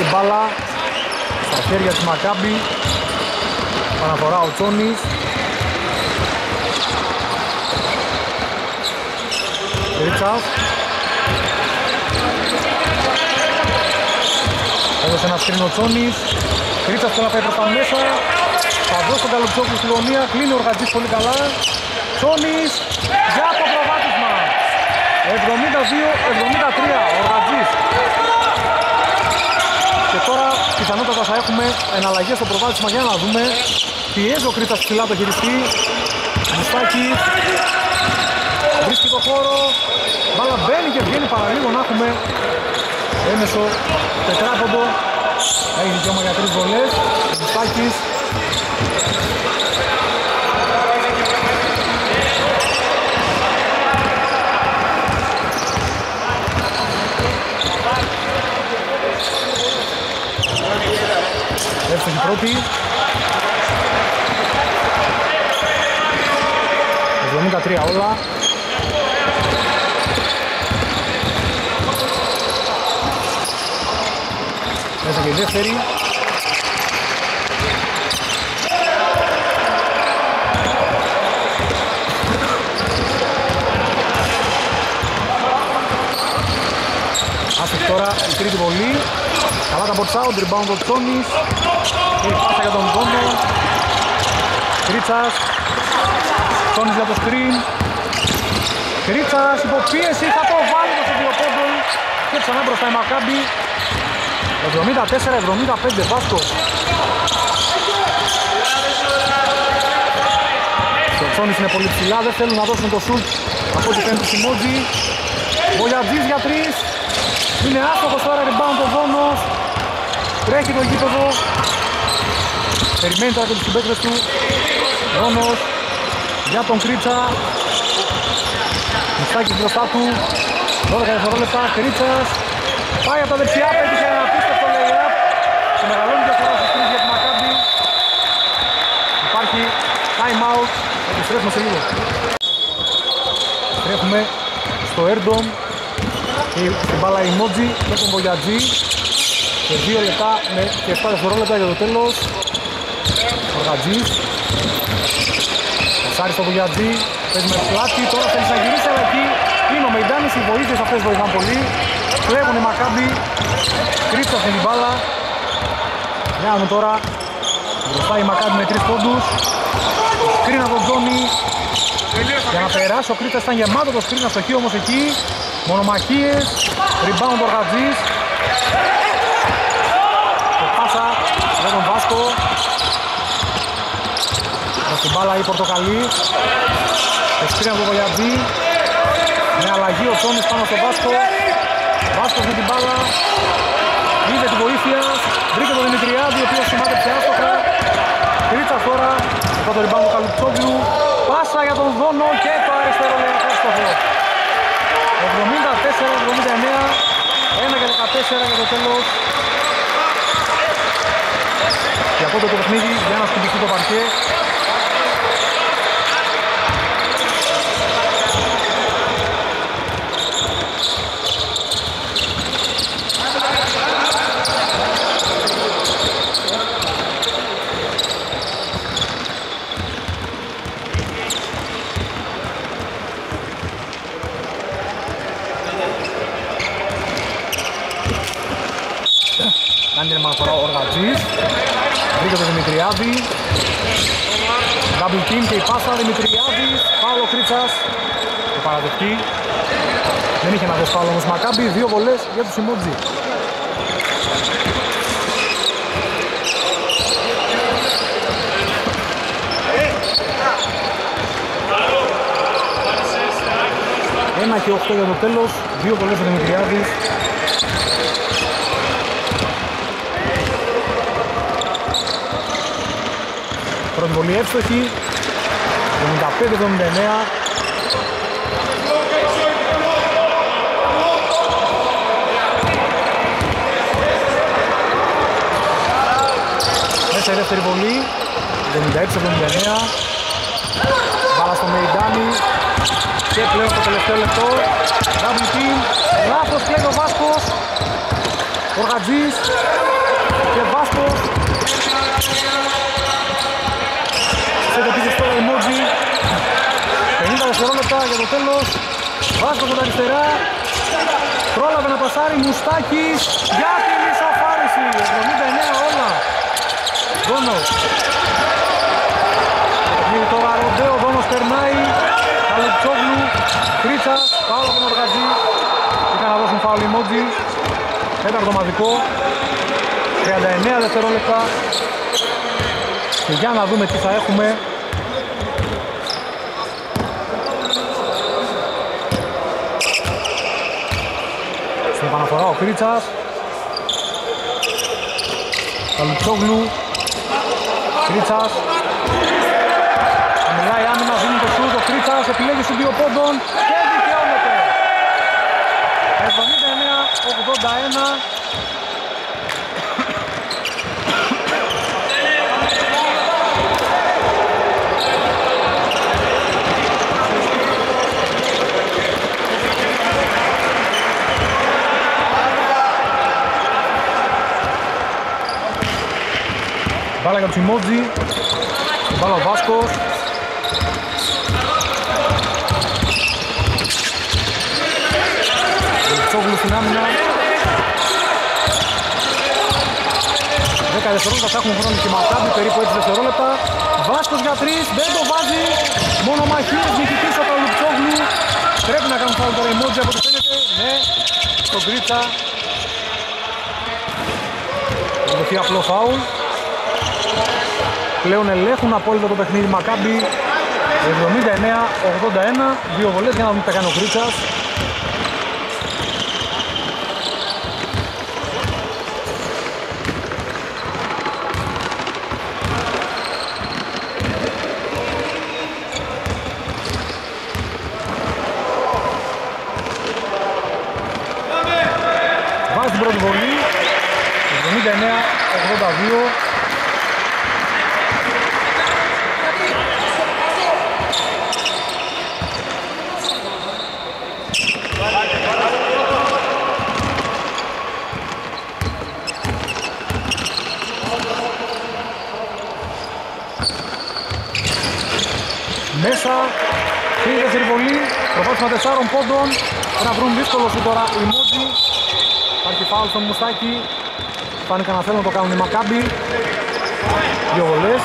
η μπάλα στα χέρια της Μακάμπη Παναφορά ο Τσόνης Ρίτσας Έδωσε ένα σκριν ο Τσόνης Ρίτσας τώρα πάει προς τα μέσα. Θα δώσει τον Καλουτσόκου στη γωνία. Κλείνει ο Οργατζής πολύ καλά. Τσόνης για το προβάδισμα 72-73 ο Οργατζής και τώρα πιθανότατα θα έχουμε εναλλαγές στο προβάδισμα για να δούμε. Πιέζει ο Κρήτας ψηλά το χειριστή. Μουστάκης. βρίσκει το χώρο, μπάλα μπαίνει και βγαίνει παραλίγο να έχουμε έμεσο τετράποντο. Έχει δικαίωμα για τρεις βολές, ο Μουστάκης. Εύστοχη πρώτη. 73 όλα. Μέσα και η δεύτερη. Άσχετ τώρα η τρίτη βολή. Καλά τα box rebound ο Τσόνης. Και η πάσα για τον Κόνο. Κρίτσας. Τσόνης για το screen. Κρίτσας υποπίεση, θα το βάλει το σε δύο πόντων. Και ξανά μπροστά η Μακάμπη. 74-75 Βάσκος. Το Τσόνης είναι πολύ ψηλά, δεν θέλουν να δώσουν το σουτ από ό,τι φαίνεται στη Μότζη. Βολιατζής για τρεις. Είναι άστοχος τώρα, rebound ο Δόνος. Τρέχει το γήπεδο. Περιμένει τώρα και τους συμπέκτες του. Δόνος για τον Κρίτσα. Μουστάκης μπροστά του. 12 δευτερόλεπτα. Κρίτσας. Πάει από τα δεξιά, πέτυχε ένα απίστευτο lay-up. Και μεγαλώνει διαφορά στους τρεις για τη Μακάμπη. Υπάρχει time out. Επιστρέφουμε σε λίγο. Επιστρέφουμε στο Airdom. Και στην μπάλα η Μότζη με τον Βογιατζή. Και 2 λεπτά με και 7 δευτερόλεπτα για το τέλος. Ο Γατζής. Ο Σάρης στο Βογιατζή. Παίζει με πλάτη. Τώρα θέλει να γυρίσει αλλά εκεί είναι ο Μεϊντάνης. Οι βοήθειες αυτές βοηθάν πολύ. Κλέβουν οι Μακάμπι. Κρίστα στην μπάλα. Βγαίνουν τώρα. Μπροστά η Μακάμπι με 3 πόντους. Σκριν από τον Τζόνι. Για να περάσει ο Κρίστας ήταν γεμάτο το σκριν αστοχή όμως εκεί. Μονομαχίες. Rebound ο Γατζής. Και πάσα για τον Βάσκο. Με την μπάλα η Πορτοκαλί. Και σκριν από τον Βογιατζή. Με αλλαγή ο Τζόνις πάνω στο Βάσκο. Βάσκος με την μπάλα. Είδε τη βοήθεια. Βρήκε τον Δημητριάδη, ο οποίος σημάδεψε άστοχα. Κρίτσα τώρα. Από το ριμπάνο του Καλουτσόγλου. Πάσα για τον Δόνο και το αριστερό λέει άστοχο. 74-79. 1 και 14 για το τέλος. Και από το παιχνίδι για να σκουμπιστεί το παρκέ. Κάνει την επαναφορά ο Οργατζής. Βρήκε τον Δημητριάδη. Double team και η πάσα Δημητριάδης. Παύλο Κρίτσας. Το παραδεχτεί. Δεν είχε να δώσει φάουλο όμως Μακάμπι. Δύο βολές για τους Σιμότζι. Ένα και 8 για το τέλος. Δύο βολές ο Δημητριάδης. Βολή εύστοχη. 75-79. Μέσα η δεύτερη βολή. 76-79. Μπάλα στο Μεϊντάνι. Και πλέον στο τελευταίο λεπτό. Double team. Λάθος κλέβει ο Βάσκος. Ο Γατζής. Και Βάσκος. Σε επίθεση τώρα η Μότζη. 50 δευτερόλεπτα για το τέλος. Βάσκος από τα αριστερά. Πρόλαβε να πασάρει Μουστάκης για την ισοφάριση. 79 όλα. Δόνος. Παιχνίδι τώρα ροντέο, Δόνος περνάει. Καλουτσόγλου, Κρίτσας, πάω από τον Οργατζή. Είχαν να δώσουν φάουλ Μότζη. Τέταρτο μαδικό. 39 δευτερόλεπτα. Και για να δούμε τι θα έχουμε. Στην επαναφορά ο Κρίτσας. Καλουτσόγλου. Κρίτσας. Μιλάει άμυνα, δίνει το σούτ. Ο Κρίτσας επιλέγει στους δύο πόντων και δικαιώνεται. 79-81 Μπάλα για το Τσιμότζι. Μπάλα ο Βάσκος. Τσόγλου στην άμυνα. 10 δευτερόλεπτα θα έχουμε χρόνο και μακάμπι, περίπου 6 δευτερόλεπτα. Βάσκος για 3, δεν το βάζει. Μόνο μαχίες, νικητής από τον Λουτσόγλου. Πρέπει να κάνουν φάουλ τώρα η Μότζι από ό,τι φαίνεται. Ναι, στον Κρίτσα. Θα δοθεί απλό φάουλ. Πλέον ελέγχουν απόλυτα το παιχνίδι Μακάμπι. 79-81 Δύο βολές για να δούμε τι θα κάνει ο Κρίτσας Βάζει την πρώτη βολή 79-82 μέσα. Πήγε δεύτερη βολή. Προπάσμα 4 πόντων. Να βρουν δύσκολο σου τώρα η Μότζη. Υπάρχει φάουλ στο Μουστάκι. Φάνηκα να θέλουν να το κάνουν οι Μακάμπι. Δύο βολές.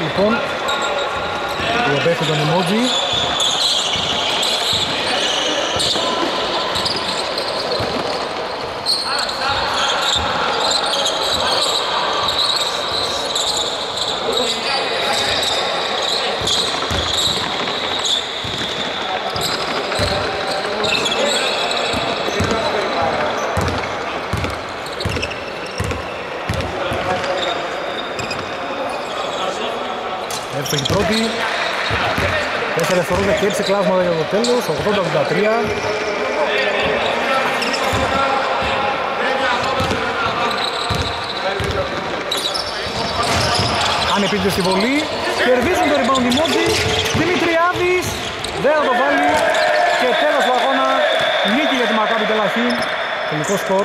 λοιπόν που απέχει τον emoji Εύστοχη πρώτη. 4 δευτερόλεπτα και 6 κλάσματα για το τέλος. 80-83. Αν επίτηδες στη βολή. Κερδίζουν το rebound οι Μότζι. Δημητριάδης. Δεν θα το βάλει. Και τέλος του αγώνα. Νίκη για τη Μακάβη Τελαχή. Τελικό σκορ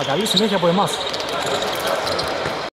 80-83. Καλή συνέχεια από εμάς.